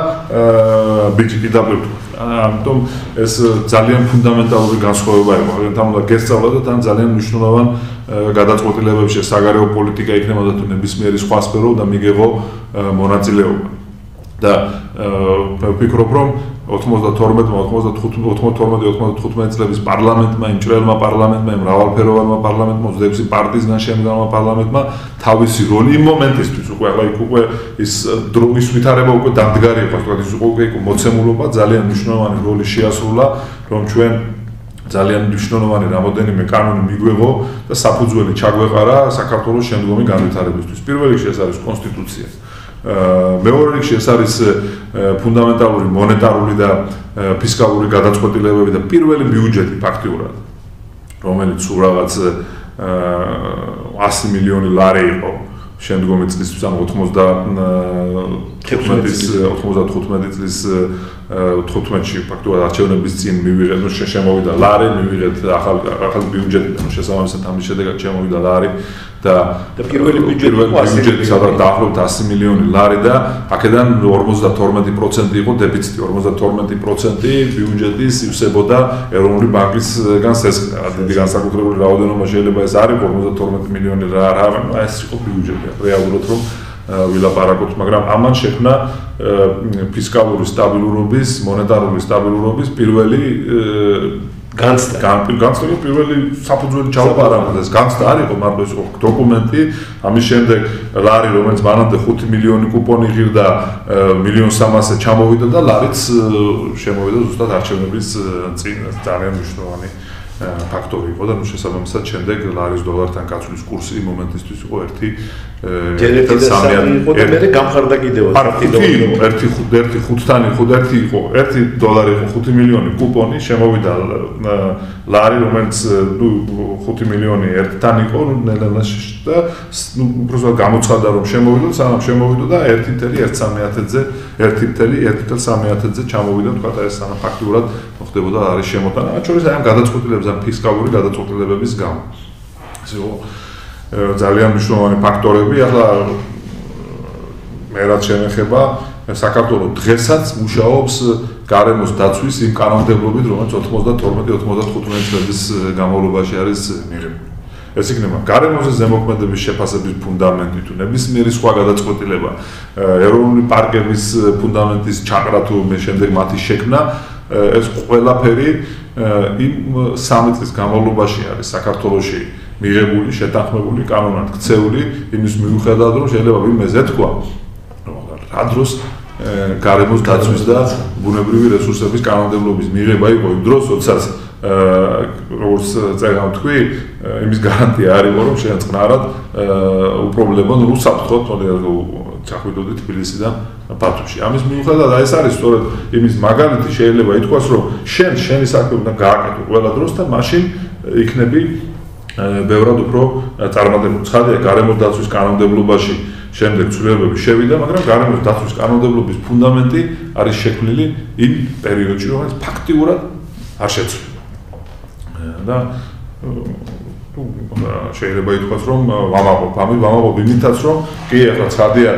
S2: ბიჭი კიდაბლებ. ამიტომ ეს ძალიან ფუნდამენტალური განსხვავება იყო. თან უნდა გესწავლა და თან ძალიან მნიშვნელოვან გადაწყვეტილებებში საგარეო პოლიტიკა იქნება და თუ ნებისმიერი სხვა სფერო და მიგეღო მონაწილეობა. და ვფიქრობ რომ 92-92-95 წლების პარლამენტმა, იმ ჭრელმა პარლამენტმა, იმ მრავალფეროვანმა პარლამენტმა, 26 პარტიისგან შემდგარმა პარლამენტმა თავისი როლი იმ მომენტისთვის უკვე ახლა იქ უკვე ის დროის ვითარება უკვე დამდგარი იყო, თქვა ის უკვე იქ მოცემულობა ძალიან მნიშვნელოვანი როლი შეასრულა, რომ ჩვენ ძალიან მნიშვნელოვანი რამოდენიმე კანონი მიგვეღო და საფუძველი ჩაგვეყარა საქართველოს შემდგომი განვითარებისთვის. პირველ რიგში ეს არის კონსტიტუცია. მეორე რიგში ეს არის ფუნდამენტალური მონეტარული და ფისკალური გადაწყვეტილებები და პირველი ბიუჯეტი ფაქტიურად რომელიც სულ რაღაც 100 მილიონი ლარი იყო შემდგომი წლის ამ 90 15-ის 95 წლის 15-ში ფაქტობრივად არჩევნების წინ მივიღეთ, ნუ შემოვიდა ლარი, მივიღეთ ახალ ახალ ბიუჯეტი და შესაბამისად ამის შედეგად შემოვიდა ლარი და
S1: და პირველი ბიუჯეტი
S2: ბიუჯეტი სადღაც დაახლოებით 100 მილიონი ლარი და აქედან 52% იყო დეფიციტი, 52% ბიუჯეტის ივსებოდა ეროვნული ბანკისგან სესხი. დიდი განსაკუთრებული რაოდენობა შეიძლება ეს არის 52 მილიონი რა რა, ეს იყო ბიუჯეტი. რეალურად რომ ვილაპარაკოთ, მაგრამ ამან შექმნა ფისკალური სტაბილურობის, მონეტარული სტაბილურობის პირველი განცდა. განცდა პირველი საფუძველი ჩაუყარა, ეს განცდა არ იყო მარტო ის დოკუმენტი, ამის შემდეგ ლარი, რომელიც მანამდე 5 მილიონი კუპონი ღირდა, 1.300-ზე ჩამოვიდა და ლარიც შემოვიდა ზუსტად არჩევნების წინ ძალიან მნიშვნელოვანი ფაქტორი იყო და ნუ შესაბამისად შემდეგ ლარის დოლართან კაცვლის კურსი მომენტისთვის იყო ერთი
S1: ერთი სამი იყო და მე გამხარდა კიდევ
S2: ერთი ერთი ერთი ხუთთან იყო და ერთი იყო. ერთი დოლარი იყო 5 მილიონი კუპონი შემოვიდა ლარი რომელიც ნუ 5 მილიონი ერთთან იყო ნუ ნელა და ნუ უბრალოდ გამოცხადდა რომ შემოვიდა სანამ შემოვიდა და 1.13-ზე 1.1.3-ზე ჩამოვიდა თქვა და ეს სანამ ფაქტურად მოხდებოდა არის შემოტანა მათ შორის აი ამ გადაწყვეტილებებს ამ ფისკალური გადაწყვეტილებების გამო ესე იყო ძალიან მნიშვნელოვანი ფაქტორები. ახლა მე რაც შემეხება საქართველოს დღესაც მუშაობს გარემოს დაცვის იმ კანონმდებლობით, რომელიც 92-95 წლების განმავლობაში არის მიღებული. ეს იქნება გარემოზე ზემოქმედების შეფასების ფუნდამენტი თუ ნებისმიერი სხვა გადაწყვეტილება, ეროვნული პარკების ფუნდამენტის ჩაკრა თუ მე შემდეგ მათი შექმნა, ეს ყველაფერი იმ სამი წლის განმავლობაში არის საქართველოსში მიღებული, შეთანხმებული, კანონად ქცეული, იმის მიუხედავად რომ შეიძლება ვიმეზე თქვა, რომ რა დროს გარემოს დაცვის და ბუნებრივი რესურსების კანონმდებლობის მიღება იყო. იმ დროს, როდესაც როგორც წერა თქვი, იმის გარანტია არ იყო, რომ შეაწყნარად უპრობლემო ნუ საფრთხოთ, თორე ჩახვიდოდი თბილისიდან ბათუმში. ამის მიუხედავად ეს არის სწორედ იმის მაგალითი შეიძლება ითქვას, რომ შენ შენი საქმე უნდა გააკეთო ყველა დროს და მაშინ იქნები ბევრად უფრო წარმატებული. ცხადია, გარემოს დაცვის კანონმდებლობაში შემდეგ ცვლილებები შევიდა, მაგრამ გარემოს დაცვის კანონმდებლობის ფუნდამენტი არის შექმნილი იმ პერიოდში, რომელიც ფაქტიურად არ შეცვლილა. და თუ შეიძლება ითქვას, რომ ვამაყობ, ამი ვამაყობ იმითაც, რომ კი, ახლა ცხადია,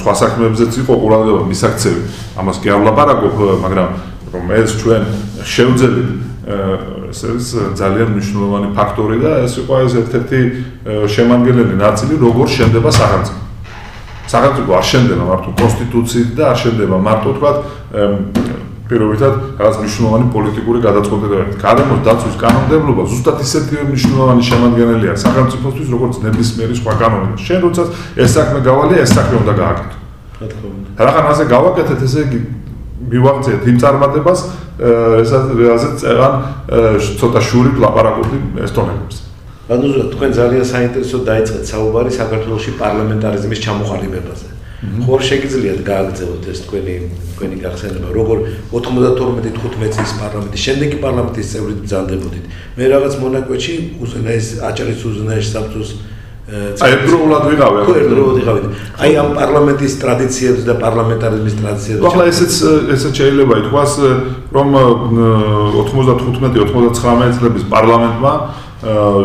S2: სხვა საქმეებზეც იყო ყურადღება მისაქცევი. ამას კი არ ვლაპარაკობ, მაგრამ რომ ეს ჩვენ შევძელით ეს არის ძალიან მნიშვნელოვანი ფაქტორი და ეს იყო ეს ერთ-ერთი შემანგელელი ნაწილი როგორ შენდება სახელმწიფო. სახელმწიფო არ შენდება მარტო კონსტიტუციით და არ შენდება მარტო თქვა პირობითად რაღაც მნიშვნელოვანი პოლიტიკური გადაწყვეტილებებით. გარემოს დაცვის კანონმდებლობა ზუსტად ისეთი მნიშვნელოვანი შემადგენელია სახელმწიფოსთვის როგორც ნებისმიერი სხვა კანონი. შენ როდესაც ეს საქმე გავალია, ეს საქმე უნდა გააკეთო. რა თქმა უნდა. რაღაცა გავაკეთეთ ესე იგი მივაღწიეთ იმ წარმატებას, ესაც წერან ცოტა შური ლაპარაკობდი ესტონელებს.
S1: ანუ თქვენ ძალიან საინტერესო დაიწყეთ საუბარი საქართველოსი პარლამენტარიზმის ჩამოყალიბებაზე. ხო შეგიძლიათ გააგრძელოთ ეს თქვენი თქვენი გახსენება, როგორ 92-15 წლის პარლამენტის შემდეგი პარლამენტის წევრი ბრძანდებოდით. მე რაღაც მონაკვეთში უზენაეს აჭარის უზენაეს საბჭოს
S2: აი ერთდროულად ვიყავი.
S1: ხო, ერთდროულად ვიყავი. აი ამ პარლამენტის ტრადიციებს და პარლამენტარიზმის ტრადიციებს.
S2: ახლა ესეც ესეც შეიძლება ითქვას, რომ 95-99 წლების პარლამენტმა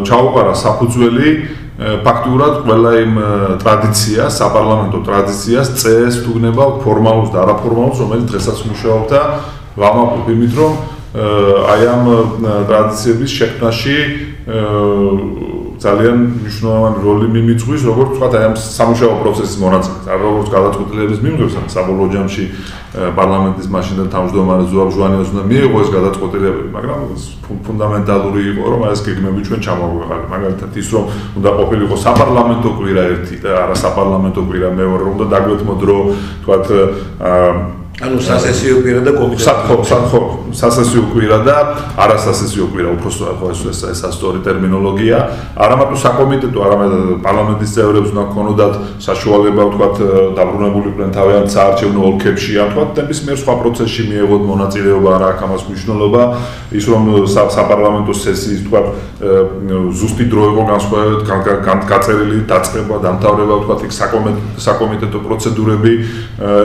S2: ჩაუყარა საფუძველი ფაქტურად ყველა იმ ტრადიციას, საპარლამენტო ტრადიციას წეს თუგნება ფორმალურს და არაფორმალურს, რომელიც დღესაც მუშაობდა ვამაყობ იმით, რომ აი ამ ტრადიციების შექმნაში ძალიან მნიშვნელოვანი როლი მიმიწვის, როგორც თქვა, აი ამ სამუშაო პროცესის მონაწილეს, არ როგორც გადაწყვეტილების მიმღებს, ან საბოლოო ჯამში პარლამენტის მაშინდელ თავმჯდომარე ზუაბ ჟვანიას უნდა მიიღო ეს გადაწყვეტილებები, მაგრამ ფუნდამენტალური იყო, რომ ეს გეგმები ჩვენ ჩამოვიღალ. მაგალითად ის რომ უნდა ყოფილიყო საპარლამენტო კვირა ერთი და არა საპარლამენტო კვირა მეორე, რომ უნდა დაგვეთმო დრო, თქვა აა
S1: ანუ სასესიო კვირა და კომიტეტი
S2: ხო ხო სასესიო კვირა და არასასესიო კვირა უფრო ხო ეს ეს ეს ასტორი ტერმინოლოგია. არამარტო საკომიტეტო არამედ პარლამენტის წევრებს უნდა ქონოდათ საშუალება ვთქვათ დაბრუნებულიყვნენ თავიანთ საარჩევნო ოლქებში. ან ვთქვათ ნებისმიერ სხვა პროცესში მიიღოთ მონაწილეობა რა აქ ამას მნიშვნელობა. ის რომ საპარლამენტო სესიის ვთქვათ ზუსტი დრო იყო განსხვავებით გაწერილი დაწყება დამთავრება ვთქვათ იქ საკომიტეტო პროცედურები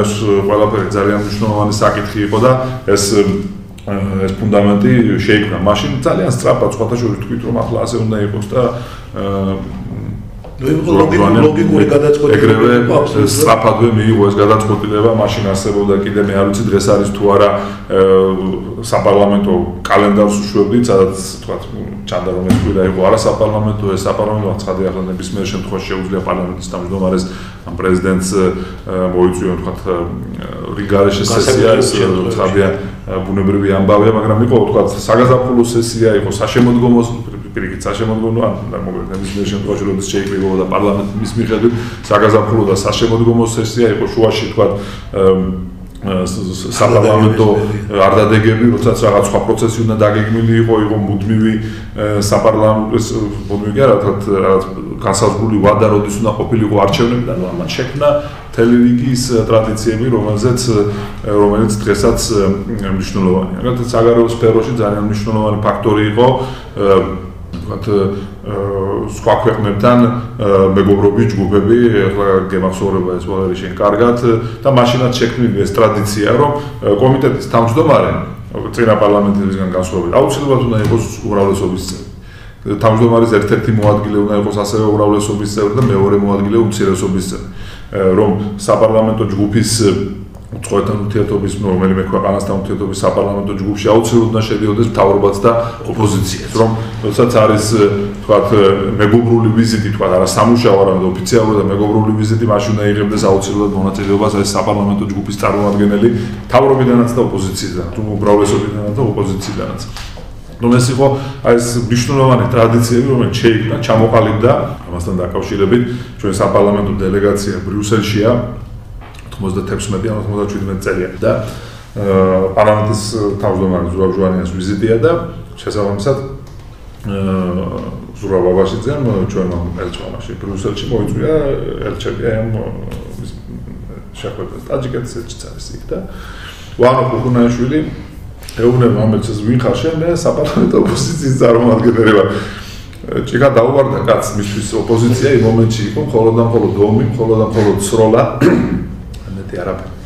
S2: ეს ყველაფერი ძალიან მნიშვნელოვანი საკითხი იყო და ეს ეს ფუნდამენტი შეიქმნა. მაშინ ძალიან სწრაფად სხვათა შორის თქვით რომ ახლა ასე უნდა იყოს და
S1: ლოგიკური გადაწყვეტილება
S2: ეგრევე სწრაფადვე მიიღო ეს გადაწყვეტილება, მაშინ არსებობდა კიდე მე არ ვიცი დღეს არის თუ არა საპარლამენტო კალენდარს უშვებდით, სადაც თქვა ჩანდა რომ ეს კვირა იყო არა საპარლამენტო, ეს საპარლამენტო ცხადი ახლა ნებისმიერ შემთხვევაში შეუძლია პარლამენტის თავმჯდომარეს ამ პრეზიდენტს მოიწვიონ თქვა რიგარეშე სესია ეს ცხადია ბუნებრივი ამბავია, მაგრამ იყო თქვა საგაზაფხულო სესია იყო, საშემოდგომო პირიქით საშემოდგომო ან მოგეთ ნებისმიერ შემთხვევაში როდის შეიკრიბება და პარლამენტის მიხედვით საგაზაფხულო და საშემოდგომო სესია იყო შუაში თქვა საპარლამენტო არ დადეგები, როდესაც რაღაც სხვა პროცესი უნდა დაგეგმილი იყო, იყო მუდმივი საპარლამენტო მუდმივი კი არა, რაღაც განსაზღვრული ვადა, როდის უნდა ყოფილიყო არჩევნები და ამან შექმნა ტელევიზიის ტრადიციები, რომელზეც რომელიც დღესაც მნიშვნელოვანია. მაგალითად, საგარეო სფეროში ძალიან მნიშვნელოვანი ფაქტორი იყო ვთქვათ სხვა ქვეყნებთან მეგობრობის ჯგუფები, ახლა გემახსოვრება ეს ყველარი შენ კარგად და მაშინაც შექმნილი ეს ტრადიცია, რომ კომიტეტის თავმჯდომარე წინა პარლამენტისგან განსხვავებით აუცილებლად უნდა იყოს უმრავლესობის წევრი. თავმჯდომარის ერთ-ერთი მოადგილე უნდა იყოს ასევე უმრავლესობის წევრი და მეორე მოადგილე უმცირესობის წევრი. რომ საპარლამენტო ჯგუფის უცხოეთთან ურთიერთობის რომელიმე ქვეყანასთან ურთიერთობის საპარლამენტო ჯგუფში აუცილებლად უნდა შედიოდეს მთავრობაც და ოპოზიციაც რომ როდესაც არის თქვათ მეგობრული ვიზიტი თქვათ არა სამუშაო არამედ ოფიციალური და მეგობრული ვიზიტი მაშინ უნდა იღებდეს აუცილებლად მონაწილეობას ეს საპარლამენტო ჯგუფის წარმომადგენელი მთავრობიდანაც და ოპოზიციიდან თუ უბრალესობიდანაც და ოპოზიციიდანაც. რომ ეს იყო ეს მნიშვნელოვანი ტრადიციები რომელიც შეიქმნა ჩამოყალიბდა ამასთან დაკავშირებით ჩვენ საპარლამენტო დელეგაცია ბრიუსელშია 96 ან 97 წელია და პარლამენტის თავმჯდომარე ზურაბ ჟვანიას ვიზიტია და შესაბამისად ზურაბ ბაბაშიძემ ჩვენმა ელჩომაში ბრიუსელში მოიწვია ელჩები ამ შეხვედრას ტაჯიკეთის ელჩიც იქ და ვანო კუკუნაშვილი ეუბნება ამერჩეს ვინ ხარ შენ მე საპარლამენტო ოპოზიციის წარმომადგენელი ვარ ჭიქა დაუვარდა კაც მისთვის ოპოზიცია იმ მომენტში იყო მხოლოდ და მხოლოდ დომი მხოლოდ და მხოლოდ სროლა მეტი არაფერი.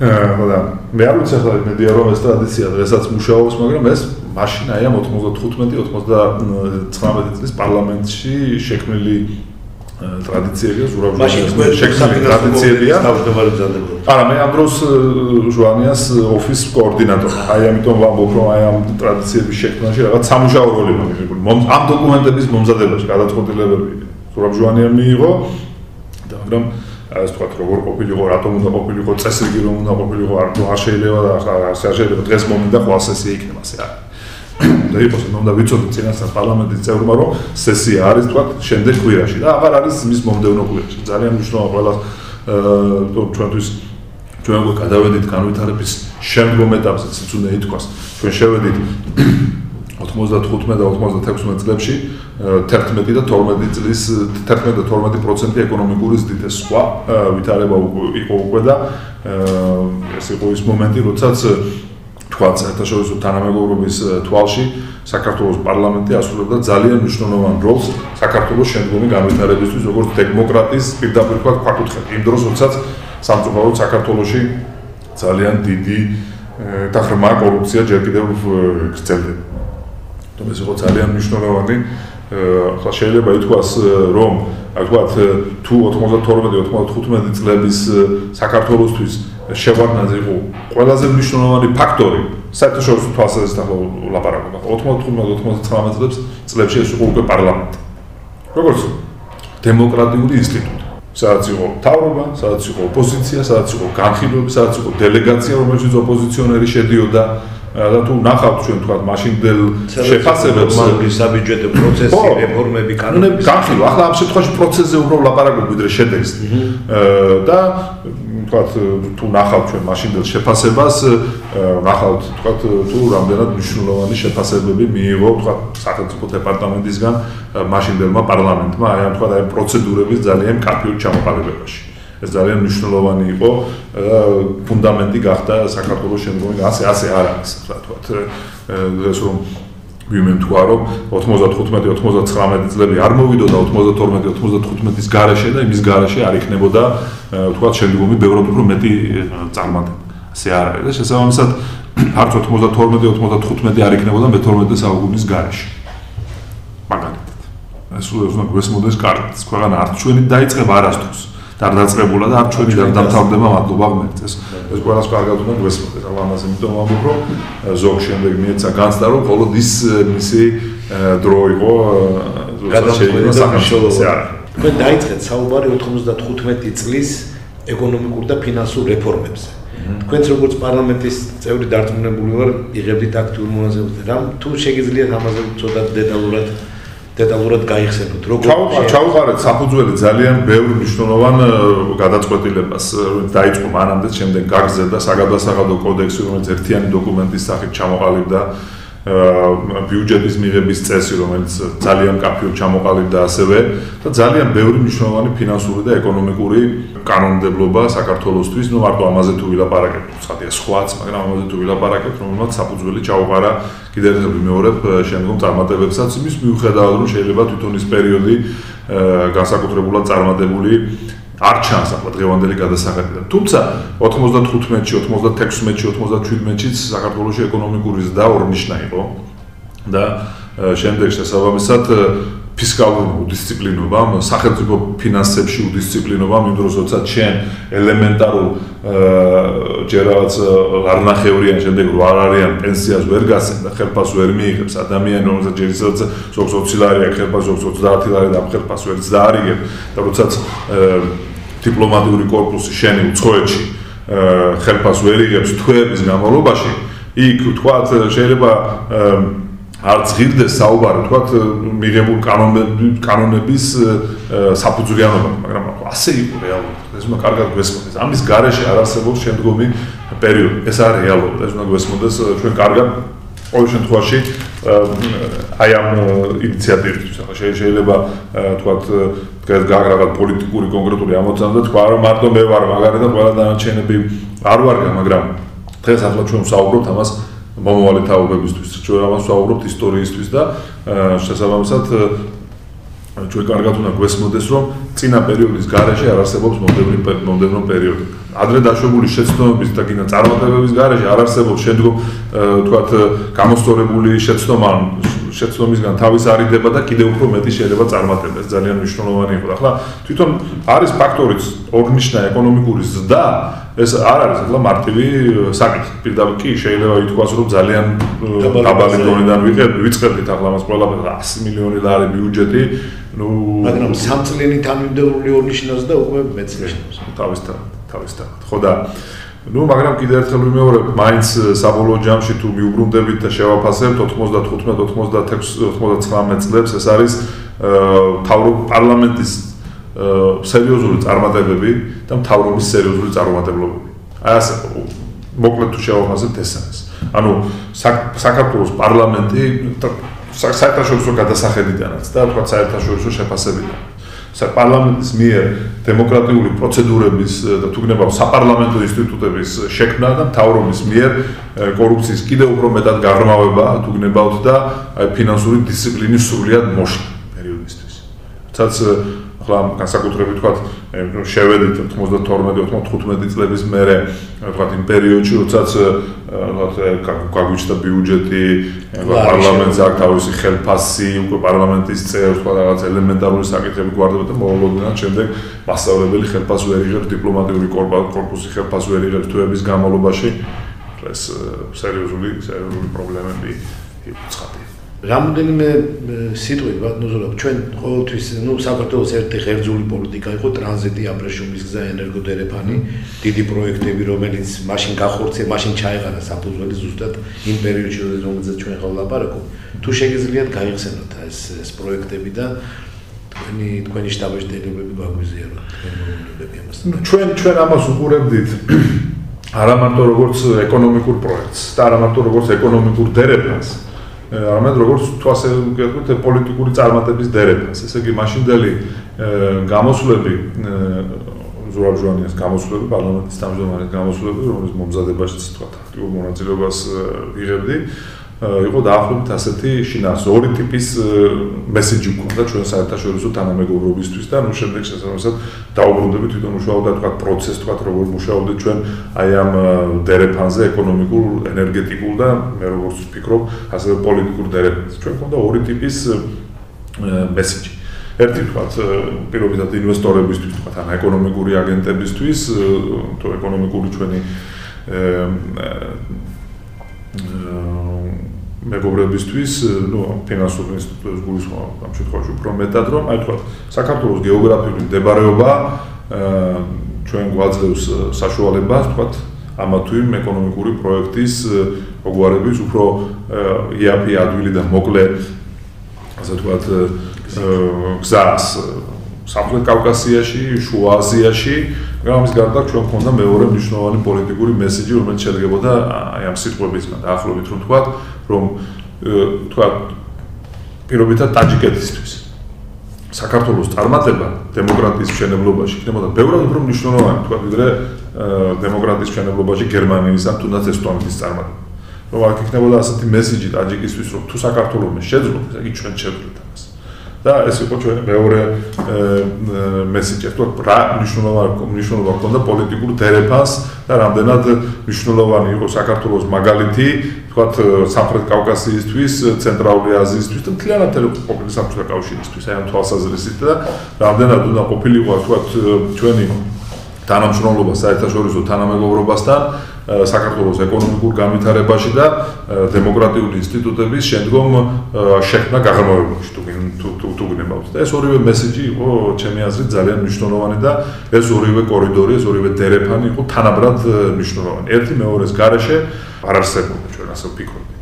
S2: აა და მე არ ვიცი ახლა მედია რომ ეს ტრადიცია დღესაც მუშაობს, მაგრამ ეს მაშინ აი ამ 95-99 წლის პარლამენტში შექმნილი ტრადიციებია, ზურაბჟონის შექმნილი ტრადიციებია. არა, მე ამ დროს ჟვანიას ოფის კოორდინატორი. აი ამიტომ ვამბობ, რომ აი ამ ტრადიციების შექმნაში რაღაც სამუშაო როლი მოგებული. ამ დოკუმენტების მომზადებაში გადაწყვეტილებები ზურაბჟოანია მიიღო და მაგრამ ასე თქვა როგორ ყოფილიყო რატომ უნდა ყოფილიყო წესრიგი რომ უნდა ყოფილიყო არ არ შეიძლება და არ შეიძლება დღეს მომენტა ყველა სესია იქნება ასე არა [COUGHS] და იყოს რომ უნდა ვიცოდე წინასწარ პარლამენტის წევრმა რომ სესია არის თქვა შემდეგ კვირაში და აღარ არის მის მომდევნო კვირაში ძალიან მნიშვნელოვანი ყველა აა ჩვენთვის ჩვენ უკვე გადავედით განვითარების შემდგომ ეტაპზე ციც უნდა ითქვას. ჩვენ შევედით 95 და 96 წლებში 11 და 12 წლის 11 და 12% ეკონომიკური ზრდით ეს სხვა ვითარება იყო უკვე და ეს იყო ის მომენტი, როდესაც თქვა საერთაშორისო თანამეგობრობის თვალში საქართველოს პარლამენტი ასრულებდა ძალიან მნიშვნელოვან როლს საქართველოს შემდგომი განვითარებისთვის როგორც დემოკრატიის პირდაპირ თქვა ქვაკუთხედი. იმ დროს როდესაც სამწუხაროდ საქართველოში ძალიან დიდი და ღრმა კორუფცია ჯერ კიდევ გრძელდება. თუმცა ეს იყო ძალიან მნიშვნელოვანი ახლა შეიძლება ითქვას რომ თქვათ თუ 92-95 წლების საქართველოსთვის შევარდნაძე იყო ყველაზე მნიშვნელოვანი ფაქტორი საერთაშორისო თვალსაზრისით ახლა ლაპარაკობ ახლა 95-99 წლებს წლებში ეს იყო უკვე პარლამენტი. როგორც დემოკრატიული ინსტიტუტი. სადაც იყო თავრობა, სადაც იყო ოპოზიცია, სადაც იყო განხილვები, სადაც იყო დელეგაცია, რომელშიც ოპოზიციონერი შედიოდა, და თუ ნახავთ ჩვენ თქვა მაშინდელ შეფასებებს
S1: საბიუჯეტო პროცესი რეფორმები კანონები.
S2: განხილვა. ახლა ამ შემთხვევაში პროცესზე უბრალოდ ლაპარაკობ ვიდრე შედეგს. და თქვა თუ ნახავთ ჩვენ მაშინდელ შეფასებას ნახავთ თქვა თუ რამდენად მნიშვნელოვანი შეფასებები მიიღო თქვა სახელმწიფო დეპარტამენტისგან მაშინდელმა პარლამენტმა აი ამ თქვა აი პროცედურების ძალიან კაფეულ ჩამოყალიბებაში ეს ძალიან მნიშვნელოვანი იყო. ფუნდამენტი გახდა საქართველოს შემდგომი ასე ასე არ არის რა თქვა ეს რომ ვიმე თქვა რომ 95-99 წლები არ მოვიდოდა 92-95-ის გარეშე და იმის გარეშე არ იქნებოდა თქვა შემდგომი ბევრად უფრო მეტი წარმატება. ასე არ არის. და შესაბამისად არც 92-95 არ იქნებოდა მე-12 საუკუნის გარეშე. მაგალითად. ეს უნდა გვესმოდეს თქვა რა არც ჩვენი დაიწყება არასდროს და დაწყებულა და არ ჩვენი და დამთავრდება მადლობა ღმერთს ეს ყველას კარგად უნდა გვესმოდეთ ახლა ამაზე იმიტომ ვამბობ რომ ზოგ შემდეგ მიეცა განცდა რომ მხოლოდ ის მისი დრო იყო
S1: გადაწყვეტილება სახელმწიფოს თქვენ დაიწყეთ საუბარი 95 წლის ეკონომიკურ და ფინანსურ რეფორმებზე. თქვენც როგორც პარლამენტის წევრი დარწმუნებული ვარ იღებდით აქტიურ მონაწილეობას რამ თუ შეგიძლიათ ამაზე ცოტა დეტალურად დეტალურად გაიხსენოთ
S2: როგორ ჩაუყარეთ საფუძველი ძალიან ბევრ მნიშვნელოვან გადაწყვეტილებას დაიწყო მანამდე შემდეგ გაგზელდა საგადასაღადო კოდექსი რომელიც ერთიანი დოკუმენტის სახით ჩამოყალიბდა ბიუჯეტის მიღების წესი, რომელიც ძალიან კაფეო ჩამოყალიბდა ასევე და ძალიან ბევრი მნიშვნელოვანი ფინანსური და ეკონომიკური კანონმდებლობა საქართველოსთვის, ну მარტო ამაზე თუ ვილაპარაკებთ, ცხადია სხვაც, მაგრამ ამაზე თუ ვილაპარაკებთ, რომელმაც საფუძველი ჩაუყარა კიდევ ერთხელ ვიმეორებ შემდგომ წარმატებებსაც, იმის მიუხედავად რომ შეიძლება თვითონ ის პერიოდი განსაკუთრებულად წარმატებული არ ჩანს ახლა დღევანდელი გადასახადი. თუმცა 95-ში, 96-ში, 97-ში საქართველოს ეკონომიკური ზრდა ორნიშნა იყო და შემდეგ შესაბამისად ფისკალური უდისციპლინობა, სახელმწიფო ფინანსებში უდისციპლინობა, იმ დროს როცა ჩვენ ელემენტარულ ჯერაც არნახევრიან შემდეგ რო არ არიან პენსიას ვერ გასცენ და ხელფას ვერ მიიღებს ადამიანი რომელსაც ჯერ ისაც ზოგ 20 ლარი აქვს ხელფას ზოგ 30 ლარი და ხელფას ვერც დაარიგებ და როდესაც დიპლომატიური корпуსი შენი უცხოეთში ხელფას ვერ იღებს თვეების განმავლობაში, იქ თქვათ შეიძლება არც ღირდეს საუბარი თქვათ მიღებულ კანონების საფუძვლიანობა, მაგრამ ასე იყო რეალურად. ეს უნდა კარგად გვესმოდეს. ამის გარეშე არ არსებობს შემდგომი პერიოდი. ეს არის რეალურად. ეს უნდა გვესმოდეს ჩვენ კარგად ყოველ შემთხვევაში აი ამ ინიციატივისთვის. ახლა შეიძლება თქვა დღეს გაგრაღალ პოლიტიკური კონკრეტული ამოცანა და თქვა რომ მარტო მე ვარ მაგარი და ყველა დანარჩენები არ ვარგა მაგრამ დღეს ახლა ჩვენ ვსაუბრობთ ამას მომავალი თაობებისთვის. ჩვენ ამას ვსაუბრობთ ისტორიისთვის და შესაბამისად ჩვენ კარგად უნდა გვესმოდეს რომ წინა პერიოდის garaში არ არსებობს მომდევნო მომდევნო პერიოდი. ადრე დაშვებული შეცდომების და კიდე წარმატებების garaში არ არსებობს. შემდგომ თქვათ გამოსწორებული შეცდომა შეცდომისგან თავის არიდება და კიდევ უფრო მეტი შეიძლება წარმატება. ეს ძალიან მნიშვნელოვანი იყო. ახლა თვითონ არის ფაქტორიც ორნიშნა ეკონომიკური ზრდა, ეს არ არის ახლა მარტივი საკითხი. პირდაპირ კი შეიძლება ითქვას, რომ ძალიან დაბალი დონიდან ვიწყებდით ახლა მას ყველაფერს 100 მილიონი ლარი ბიუჯეტი,
S1: ну, მაგრამ სამწლიანი თანმიმდევრული ორნიშნას და უკვე მეცნიერებს
S2: თავისთან თავისთან. ხო და ну, მაგრამ კიდევ ერთხელ ვიმეორებ, მაინც საბოლოო ჯამში თუ მიუბრუნდებით და შევაფასებთ 95-96-99 წლებს, ეს არის თავრობ პარლამენტის სერიოზული წარმატებები და მთავრობის სერიოზული წარმატებები. აი ასე მოკლედ თუ შევაფასებთ ეს არის. ანუ საქართველოს პარლამენტი საერთაშორისო გადასახედიდანაც და თქვა საერთაშორისო შეფასებიდან. საპარლამენტის მიერ დემოკრატიული პროცედურების და თუნდაც საპარლამენტო ინსტიტუტების შექმნა და მთავრობის მიერ კორუფციის კიდევ უფრო მეტად გაღრმავება თუნდაც და ფინანსური დისციპლინის სრულად მოშლა პერიოდისთვის. თაც ახლა განსაკუთრებით თქვა შევედით 92-95 წლების მერე თქვა იმ პერიოდში როდესაც თქვა გაგვიჩნდა ბიუჯეტი პარლამენტს აქვს თავისი ხელფასი უკვე პარლამენტის წევრს თქვა რაღაც ელემენტარული საკითხები გვარდება და მოულოდნელად შემდეგ მასშტაბებელი ხელფასი ვერ იღებს დიპლომატიური კორპუსი ხელფასი ვერ იღებს თვეების განმავლობაში. ეს სერიოზული სერიოზული პრობლემები იწყება
S1: რამოდენიმე სიტყვით ბატონო ჩვენ ყოველთვის ნუ საქართველოს ერთი ღერძული პოლიტიკა იყო ტრანზიტი აბრეშუმის გზა ენერგოდერეფანი დიდი პროექტები რომელიც მაშინ გახორცე მაშინ ჩაეყარა საფუძველი ზუსტად იმ პერიოდში რომელზეც ჩვენ ხალ ლაპარაკობ თუ შეგიძლიათ გაიხსენოთ ეს ეს პროექტები და თქვენი თქვენი შტაბეშტელებები გაგვიზიაროთ თქვენი ამასთან
S2: ჩვენ ჩვენ ამას უყურებდით არა მარტო როგორც ეკონომიკურ პროექტს და არა მარტო როგორც ეკონომიკურ დერეფანს არამედ როგორც თვასე ვიკეთებთ პოლიტიკური წარმატების დერეფანს. ესე იგი, მაშინდელი გამოსვლები ზურაბჟვანიას გამოსვლები, პარლამენტის თავმჯდომარის გამოსვლები, რომელიც მომზადებაშიც თქვა აქტიურ მონაწილეობას იღებდი, იყო დაახლოებით ასეთი შინას ორი ტიპის მესეჯი გქონდა ჩვენ საერთაშორისო თანამეგობრობისთვის და ნუ შემდეგ შესაძლებლად დაუბრუნდები თვითონ უშუალოდ თქვა პროცესს თქვა როგორ მუშაობდით ჩვენ აი ამ დერეფანზე ეკონომიკურ, ენერგეტიკულ და მე როგორც ვფიქრობ, ასევე პოლიტიკურ დერეფანზე. ჩვენ გქონდა ორი ტიპის მესეჯი. ერთი თქვა პირობითად ინვესტორებისთვის თქვა ან ეკონომიკური აგენტებისთვის, თუ ეკონომიკური ჩვენი მეგობრებისთვის, ну, ფინანსური ინსტიტუტების გულისხმობა ამ შემთხვევაში უფრო მეტად, რომ აი თქვა, საქართველოს გეოგრაფიული მდებარეობა ჩვენ გვაძლევს საშუალებას, თქვა, ამა თუ იმ ეკონომიკური პროექტის მოგვარების უფრო იაფი ადვილი და მოკლე ასე თქვა, გზას. სამხრეთ კავკასიაში, შუა აზიაში, გამის გარდა ჩვენ ქონდა მეორე მნიშვნელოვანი პოლიტიკური მესეჯი, რომელიც შედგებოდა აი ამ სიტყვებისგან, დაახლოებით რომ თქვა, რომ თქვა პირობითად ტაჯიკეთისთვის საქართველოს წარმატება დემოკრატიის მშენებლობაში იქნებოდა ბევრად უფრო მნიშვნელოვანი თქვა ვიდრე დემოკრატიის მშენებლობაში გერმანიის ან თუნდაც ესტონეთის წარმატება. რომ აქ იქნებოდა ასეთი მესიჯი ტაჯიკისთვის რომ თუ საქართველოს შეძლო, ესე იგი ჩვენ ამას. და ეს იყო ჩვენი მეორე მესიჯი, თუ რა მნიშვნელოვანი მნიშვნელობა ქონდა პოლიტიკურ დერეფანს და რამდენად მნიშვნელოვანი იყო საქართველოს მაგალითი, თქვათ სამხრეთ კავკასიისთვის, ცენტრალური აზიისთვის და მთლიანად ყოფილი სამწუხარო კავშირისთვის, აი ამ თვალსაზრისით და რამდენად უნდა ყოფილიყო თქვათ ჩვენი თანამშრომლობა საერთაშორისო თანამეგობრობასთან საქართველოს ეკონომიკურ განვითარებაში და დემოკრატიული ინსტიტუტების შემდგომ შექმნა გაღრმავებაში თუ თუ თუ გნებავთ და ეს ორივე მესეჯი იყო ჩემი აზრით ძალიან მნიშვნელოვანი და ეს ორივე კორიდორი ეს ორივე დერეფანი იყო თანაბრად მნიშვნელოვანი. ერთი მეორეს garaშე არ არსებობდა ჩვენ ასე ვფიქრობთ.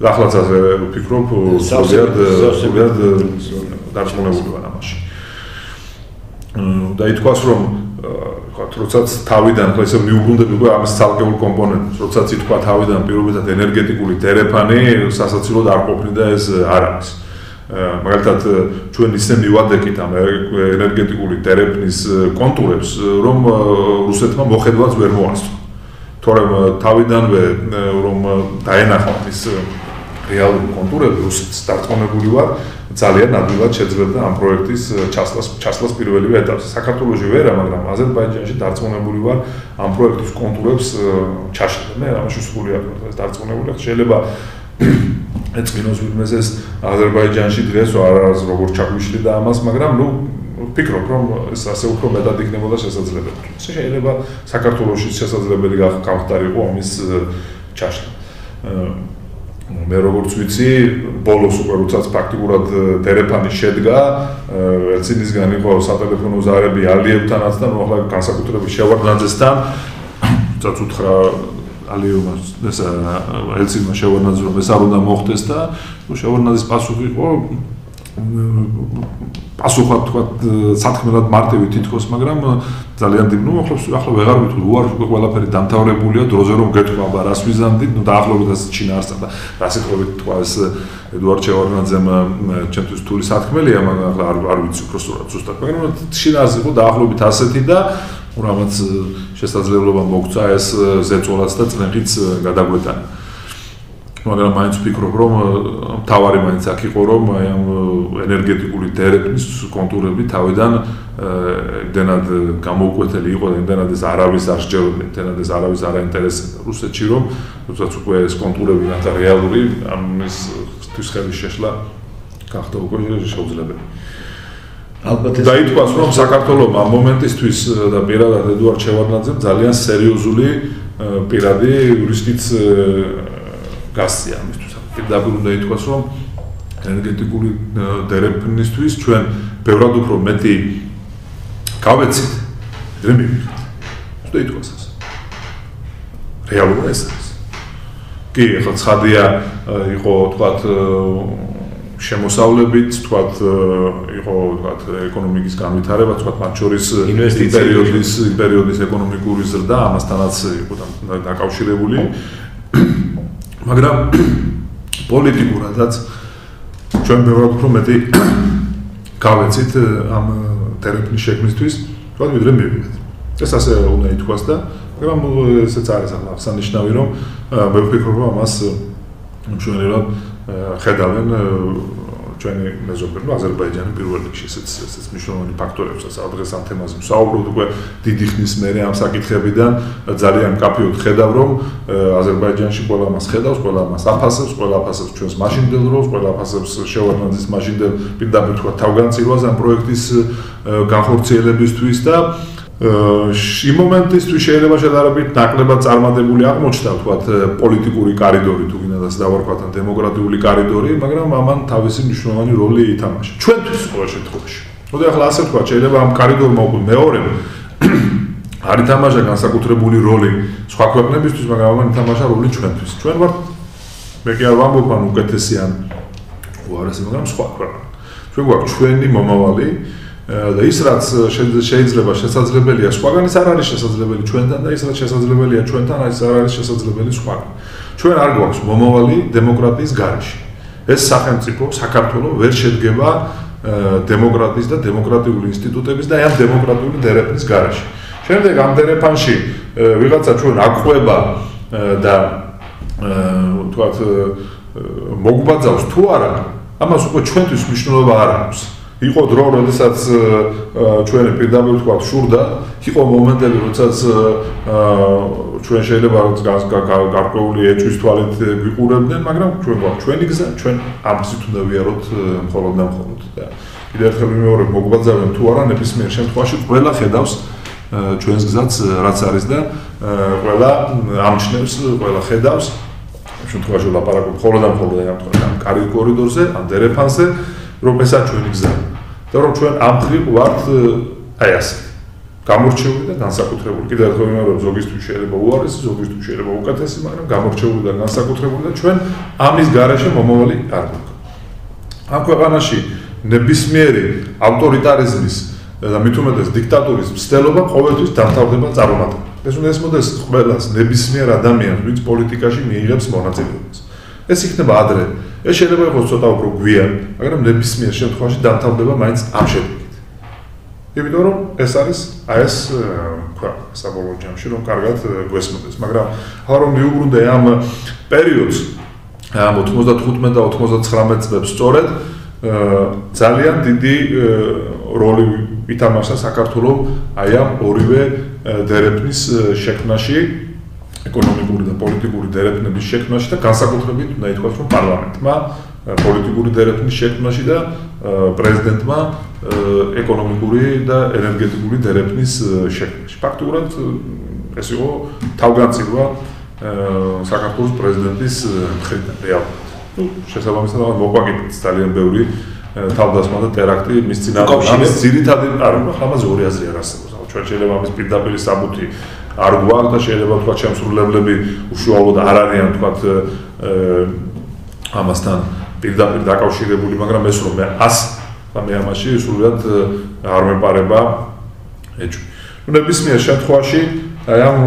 S2: და ახლაც ასე ვფიქრობ სულიად სულიად დარწმუნებული ვარ ამაში. და ითქვას რომ ვთქვათ, როდესაც თავიდან ხო ესე მიუბრუნდები უკვე ამის ცალკეულ კომპონენტს, როდესაც ითქვა თავიდან პირობითად ენერგეტიკული დერეფანი სასაცილოდ არ ყოფნიდა ეს არ არის. მაგალითად ჩვენ ისე მივადეკით ამ ენერგეტიკული დერეფნის კონტურებს, რომ რუსეთმა მოხედვაც ვერ მოასწრო. თორემ თავიდანვე რომ დაენახა ის რეალური კონტურები რუსეთს დარწმუნებული ვარ, ძალიან ადვილად შეძლებდა ამ პროექტის ჩასლას ჩასლას პირველივე ეტაპზე. საქართველოსი ვერა, მაგრამ აზერბაიჯანში დარწმუნებული ვარ ამ პროექტის კონტურებს ჩაშლდა. მე ამაში სრულიად ვარ ეს დარწმუნებული. შეიძლება [COUGHS] ეწინოს ვინმეს ეს აზერბაიჯანში დღეს არ არის როგორ ჩაგვიშლიდა ამას, მაგრამ ნუ ვფიქრობ, რომ ეს ასე უფრო მეტად იქნებოდა შესაძლებელი. შეიძლება საქართველოსი შესაძლებელი გახდარიყო ამის ჩაშლა. მე როგორც ვიცი, ბოლოს უკვე როდესაც ფაქტიურად დერეფანი შედგა, ეცინის განიყო სატელეფონო ზარები ალიევთანაც და ახლა განსაკუთრებით შევარდნაძესთან, რაც უთხრა ალიევმა ესა ეცინმა შევარდნაძე რომ ეს არ უნდა მოხდეს და შევარდნაძის პასუხი იყო პასუხად თქვა სათქმელად მარტივი თითქოს, მაგრამ ძალიან დიდ ნუ ახლა ახლა ვეღარ ვიტყვი, უარ ყველაფერი დამთავრებულია, დროზე რომ გეთქვა, აბა რას ვიზანდი, ნუ დაახლოებით ასე ჩინარსა და რა სიტყვებით თქვა ეს ედუარ ჩევარნაძემ ჩემთვის თული სათქმელია, მაგრამ ახლა არ არ ვიცი უფრო სწორად ზუსტად, მაგრამ ჩინარს იყო დაახლოებით ასეთი და რამაც შესაძლებლობა მოგცა ეს ზეწოლაც და წნეხიც გადაგვეტანა. მაგრამ მაინც ვფიქრობ, რომ თავარი მაინც აქ იყო, რომ აი ამ ენერგეტიკული დერეფნის კონტურები თავიდან დენად გამოუკვეთელი იყო, დენად ეს არავის არ შეჯეროდნენ, დენად ეს არავის არ აინტერესებდა რუსეთში, რომ თუნდაც უკვე ეს კონტურები რათა რეალური ამის თვისხების შეშლა გახდა უკვე შეუძლებელი. ალბათ ეს დაიწყოს, რომ საქართველოს ამ მომენტისთვის და პირადად ედუარ ჩევარდნაძემ ძალიან სერიოზული პირადი იურისტიც გასწია ამისთვის. პირდაპირ უნდა ითქვას, რომ ენერგეტიკული დერეფნისთვის ჩვენ ბევრად უფრო მეტი გავეცით, ვიდრე მივიღეთ. უნდა ითქვას ეს. რეალურად ეს არის. კი, ახლა ცხადია იყო თქვათ შემოსავლებით, თქვათ იყო თქვათ ეკონომიკის განვითარება, თქვათ მათ შორის პერიოდის პერიოდის ეკონომიკური ზრდა, ამასთანაც იყო დაკავშირებული. მაგრამ პოლიტიკურადაც ჩვენ ბევრად უფრო მეტი გავეცით ამ თერაპიის შექმნისთვის, თქვა ვიდრე მივიღეთ. ეს ასე უნდა ითქვას და მაგრამ ესეც არის ახლა აღსანიშნავი რომ მე ვფიქრობ რომ ამას ჩვენერად ხედავენ ჩვენი მეზობელი აზერბაიჯანი პირველ რიგში ესეც ესეც მნიშვნელოვანი ფაქტორებია სადღეს ამ თემაზე ვსაუბრობთ უკვე დიდი ხნის მერე ამ საკითხებიდან. ძალიან კაფეოდ ხედავ რომ აზერბაიჯანში ყველა მას ხედავს ყველა მას აფასებს ყველა აფასებს ჩვენს მაშინდელ როლს ყველა აფასებს შევარდნაძის მაშინდელ პირდაპირ თქვა თავგანწირვას ამ პროექტის განხორციელებისთვის და იმ მომენტისთვის შეიძლება შედარებით ნაკლებად წარმატებული აღმოჩნდა ვთქვათ პოლიტიკური კარიდორი თუ გინდას დავარქვათ ან დემოკრატიული კარიდორი, მაგრამ ამან თავისი მნიშვნელოვანი როლი ითამაშა. ჩვენთვის ყოველ შემთხვევაში. მოდი ახლა ასე ვთქვათ, შეიძლება ამ კარიდორმა უკვე მეორე [CLEARS THROAT] არ ითამაშა განსაკუთრებული როლი სხვა ქვეყნებისთვის, მაგრამ ამან ითამაშა როლი ჩვენთვის. ჩვენ ვართ მე კი არ ვამბობ ან უკეთესი ან უარესი, მაგრამ სხვა ქვეყნა. ჩვენ გვაქვს ჩვენი მომავალი და ის რაც შეიძლება შესაძლებელია სხვაგანის არ არის შესაძლებელი ჩვენთან და ის რაც შესაძლებელია ჩვენთან არის არ არის შესაძლებელი სხვაგან. ჩვენ არ გვაქვს მომავალი დემოკრატიის გარეშე. ეს სახელმწიფო საქართველოს ვერ შედგება დემოკრატიის და დემოკრატიული ინსტიტუტების და ამ დემოკრატიული დერეფნის გარეშე. შემდეგ ამ დერეფანში ვიღაცა ჩვენ აყვება და თქვათ მოგვბაძავს თუ არა, ამას უკვე ჩვენთვის მნიშვნელობა არ აქვს. იყო დრო, როდესაც ჩვენი პირდაპირ თქვა შურდა, იყო მომენტები, როდესაც ჩვენ შეიძლება გარკვეული ეჭვის თვალით ვიყურებდნენ, მაგრამ ჩვენ გვაქვს ჩვენი გზა, ჩვენ გზით უნდა ვიაროთ მხოლოდ და მხოლოდ. და კიდევ ერთხელ მეორე მოგვაძავენ თუ არა ნებისმიერ შემთხვევაში ყველა ხედავს ჩვენს გზაც რაც არის და ყველა ამჩნევს, ყველა ხედავს. შემთხვევაში ლაპარაკობ მხოლოდ და მხოლოდ ამ კარგი კორიდორზე, ამ დერეფანზე, რომ ესა ჩვენი გზაა. და რომ ჩვენ ამ ხრივ ვართ აი ასე გამორჩეული და განსაკუთრებული. კიდევ ერთხელ ვიმეორებ ზოგისთვის შეიძლება უარესი ზოგისთვის შეიძლება უკეთესი მაგრამ გამორჩეული და განსაკუთრებული და ჩვენ ამის garaშე მომავალი არ გვაქვს. ამ ქვეყანაში ნებისმიერი ავტორიტარიზმის და მით უმეტეს დიქტატურის მცდელობა ყოველთვის დამთავრდება წარუმატებლად ეს უნდა ესმოდეს ყველას ნებისმიერ ადამიანს ვინც პოლიტიკაში მიიღებს მონაწილეობას. ეს იქნება ადრე ეს შეიძლება იყოს ცოტა უფრო გვიან, მაგრამ ნებისმიერ შემთხვევაში დამთავრდება მაინც ამ შედეგით. იმიტომ რომ ეს არის აი ეს თქვა საბოლოო ჯამში რომ კარგად გვესმოდეს, მაგრამ ახლა რომ მიუბრუნდე ამ პერიოდს ამ 95 და 99 წლებს სწორედ ძალიან დიდი როლი ითამაშა საქართველოს აი ამ ორივე დერეფნის შექმნაში ეკონომიკური და პოლიტიკური დერეფნების შექმნაში და განსაკუთრებით უნდა ითქვას, რომ პარლამენტმა პოლიტიკური დერეფნის შექმნაში და პრეზიდენტმა ეკონომიკური და ენერგეტიკული დერეფნის შექმნაში. ფაქტურად ეს იყო თავგანწირვა საქართველოს პრეზიდენტის მხრიდან რეალურად. ну, შესაბამისად, მოყვაგებით ძალიან ბევრი თავდასხმა და ტერაქტი მის წინააღმდეგ. ამის ძირითადი არ უნდა ხამაზე ორი აზრი არ არსებობს. ჩვენ შეიძლება ამის პირდაპირ საბუთი არ გვაქვს და შეიძლება თქვა შემსრულებლები უშუალოდ არ არიან თქვა ამასთან პირდაპირ დაკავშირებული, მაგრამ ეს რომ მე 100 და მე ამაში სულად არ მეპარება ეჭვი. ნუ ნებისმიერ შემთხვევაში აი ამ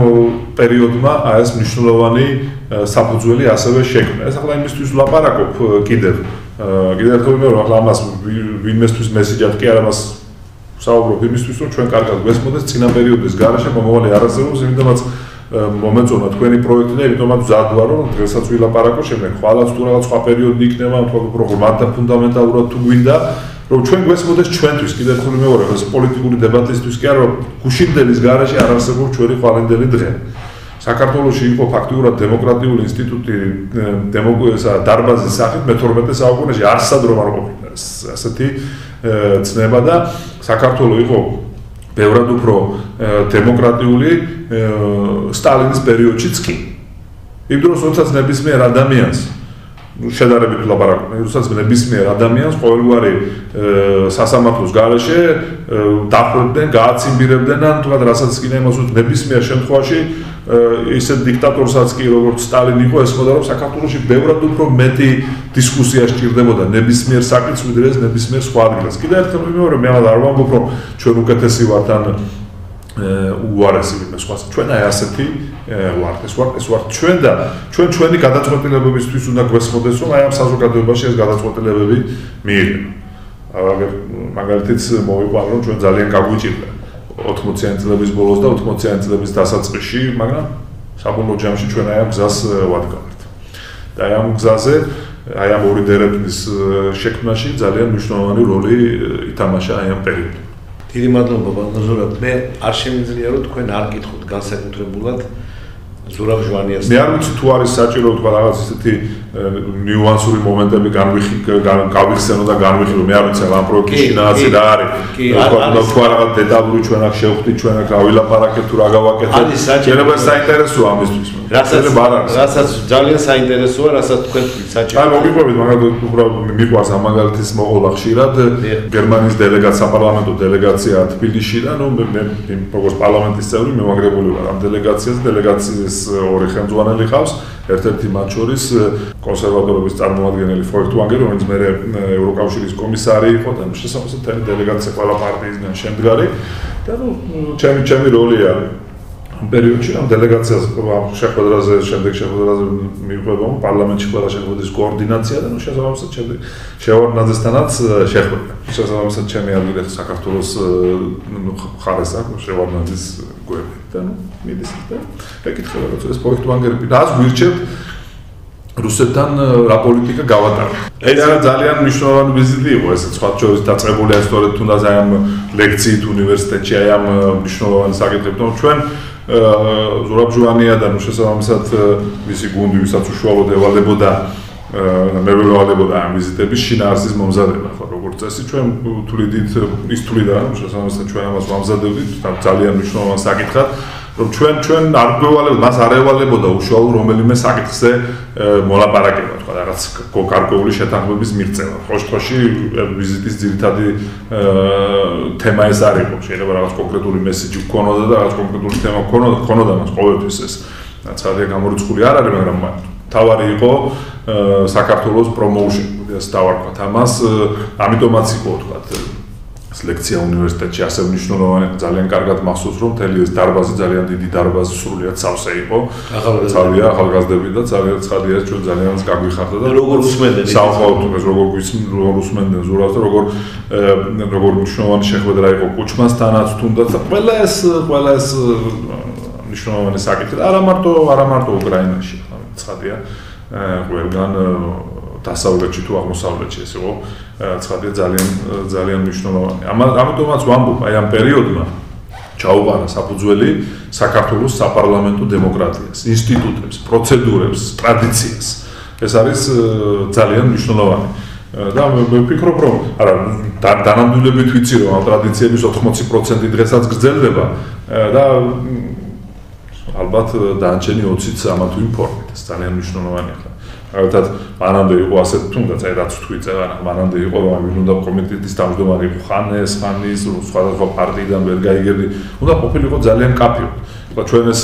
S2: პერიოდმა აი ეს მნიშვნელოვანი საფუძველი ასევე შექმნა. ეს ახლა იმისთვის ვლაპარაკობ კიდევ კიდევ ერთხელ მე რომ ახლა ამას ვინმესთვის მესიჯად კი არა მას საუბრობ იმისთვის რომ ჩვენ კარგად გვესმოდეს წინა პერიოდის garaშე მომავალი არასდროს იმიტომაც მომეწონა თქვენი პროექტი და მზად ვარ რომ დღესაც ვილაპარაკო შემდეგ ხვალაც თუ რაღაც სხვა პერიოდი იქნება თუ უფრო მარტო ფუნდამენტალურად თუ გვინდა რომ ჩვენ გვესმოდეს ჩვენთვის კიდევ ერთხელ მეორე ეს პოლიტიკური დებატისთვის კი არა რომ გუშინდელის garaშე არ არსებობს ჩვენი ხვალენდელი დღე. საქართველოსი იყო ფაქტიურად დემოკრატიული ინსტიტუტი დემოკრატია დარბაზის სახით მე-12 საუკუნეში არსად რომ არ ყოფილა ასეთი ცნება და საქართველოს იყო ბევრად უფრო დემოკრატიული სტალინის პერიოდშიც კი. იმ დროს როდესაც ნებისმიერ ადამიანს შედარებით ლაპარაკობ, როდესაც ნებისმიერ ადამიანს ყოველგვარი სასამართლოს garaშე დახრდნენ, გააციმბირებდნენ ან თუნდაც რასაც კიდე იმას უთხრა ნებისმიერ შემთხვევაში ისეთ დიქტატორსაც კი როგორც სტალინი იყო ესმოდა რომ საქართველოსში ბევრად უფრო მეტი დისკუსია სჭირდებოდა ნებისმიერ საკითხს ვიდრე ეს ნებისმიერ სხვა ადგილას. კიდევ ერთხელ ვიმეორე მე არ ვამბობ რომ ჩვენ უკეთესი ვართ ან უარესი ვინმე სხვა ჩვენ აი ასეთი ვართ ეს ვართ ეს ვართ ჩვენ და ჩვენ ჩვენი გადაწყვეტილებებისთვის უნდა გვესმოდეს რომ აი ამ საზოგადოებაში ეს გადაწყვეტილებები მიიღება. აგერ მაგალითიც მოვიყვანო რომ ჩვენ ძალიან გაგვიჭირდა 80-იანი წლების ბოლოს და 80-იანი წლების დასაწყისში, მაგრამ საბოლოო ჯამში ჩვენ აი ამ გზას ვადგავართ. და აი ამ გზაზე აი ამ ორი დერეფნის შექმნაში ძალიან მნიშვნელოვანი როლი ითამაშა აი ამ პერიოდში.
S1: დიდი მადლობა ბანაზურად. მე არ შემიძლია რომ თქვენ არ გითხოთ განსაკუთრებულად ზურაბ ჟვანიას.
S2: მე არ ვიცი თუ არის საჭირო თქვა რაღაც ისეთი ნიუანსური მომენტები განვიხი გავიხსენო და განვიხილო. მე არ ვიცი ამ პროექტში ნაცი რა არის. თქვა თქვა რაღაც დეტალური ჩვენ აქ შევხვდით ჩვენ აქ ავილაპარაკეთ თუ რა გავაკეთეთ შეიძლება საინტერესოა ამისთვის
S1: რასაც რასაც ძალიან საინტერესოა რასაც თქვენ საჭირო
S2: აი მოგიყვებით მაგალითად უბრალოდ მიყვარს ამ მაგალითის მოყოლა ხშირად გერმანიის დელეგაცია საპარლამენტო დელეგაცია თბილისში და ნუ მე როგორც პარლამენტის წევრი მემაგრებული ვარ ამ დელეგაციას დელეგაციის ორი ხელმძღვანელი ყავს ერთ-ერთი მათ შორის კონსერვატორების წარმომადგენელი ფოირტვანგე, რომელიც მე ევროკავშირის კომისარი იყო და შესაძლოა თემი დელეგაცია ყველა პარტიისგან შემდგარი და ნუ ჩემი ჩემი როლია ამ პერიოდში ამ დელეგაციას შეხვედრაზე შემდეგ შეხვედრაზე მიყვება პარლამენტში ყველა შეხვედრის კოორდინაცია და ნუ შესაძლოა შემდეგ შევარნაძესთანაც შეხვედრა. შესაძლოა ჩემი ადგილზე საქართველოს ხარეს აქვს შევარნაძის გვერდი. და ნუ მიდის და ეკითხება რომ ეს პოექტვანგერი რას გვირჩევთ რუსეთთან რა პოლიტიკა გავატაროთ. ეს არა ძალიან მნიშვნელოვანი ვიზიტი იყო ეს სხვა შორის დაწყებულია სწორედ თუნდაც ამ ლექციით უნივერსიტეტში აი ამ მნიშვნელოვანი საკითხებით რომ ჩვენ ზურაბჟუანია და ნუ შესაბამისად მისი გუნდი ვისაც უშუალოდ ევალებოდა მე ველოდებოდა ამ ვიზიტების შინაარსის მომზადება ხო როგორც წესი ჩვენ თვლიდით ის თვლიდა რომ შესაბამისად ჩვენ ამას მომზადებდით ძალიან მნიშვნელოვან საკითხად რომ ჩვენ ჩვენ არ გვევალებთ მას არ ევალებოდა უშუალო რომელიმე საკითხზე მოლაპარაკება თქვა რაღაც გარკვეული შეთანხმების მიღწევა. ხო შემთხვევაში ვიზიტის ძირითადი თემა ეს არ იყო. შეიძლება რაღაც კონკრეტული მესიჯი გქონოდა და რაღაც კონკრეტული თემა გქონოდა გქონოდა მას ყოველთვის ეს. ცალკე გამორიცხული არ არის მაგრამ თავარი იყო საქართველოს პრომოუშენ, ეს დავარქვათ ამას, ამიტომაც იყო თქვა ეს ლექცია უნივერსიტეტში ასე მნიშვნელოვანი ძალიან კარგად მახსოვს რომ მთელი ეს დარბაზი ძალიან დიდი დარბაზი სრულიად სავსე იყო. ახალგაზრდები. ახალგაზრდები და ძალიან ცხადია ჩვენ ძალიან გაგვიხარდა და
S1: როგორ უსმენდნენ
S2: საუბრობთ ეს როგორ როგორ უსმენდნენ ზურას და როგორ როგორ მნიშვნელოვანი შეხვედრა იყო კუჩმასთანაც თუნდაც ყველა ეს ყველა ეს მნიშვნელოვანი საკითხი არა მარტო არა მარტო უკრაინაში ხო ცხადია ყველგან დასავლეთში თუ აღმოსავლეთში ეს იყო ცხადია ძალიან ძალიან მნიშვნელოვანი. ამიტომაც ვამბობ, აი ამ პერიოდმა ჩაუყარა საფუძველი საქართველოს საპარლამენტო დემოკრატიას, ინსტიტუტებს, პროცედურებს, ტრადიციას. ეს არის ძალიან მნიშვნელოვანი. და მე ვფიქრობ, რომ არა, დანამდვილებით ვიცი, რომ ამ ტრადიციების 80% დღესაც გრძელდება და ალბათ დაანჩენი 20-ც ამა თუ იმ ფორმით ეს ძალიან მნიშვნელოვანია ალბათ მანამდე იყო ასე თუნდაც აი რაც თქვი წერა, მანამდე იყო რომ ვინ უნდა კომიტეტის თავმჯდომარე იყო ხანეს, ხანის, სხვადასხვა პარტიიდან ვერ გაიგებდი. უნდა ყოფილიყო ძალიან კაფიო. თქვა ჩვენ ეს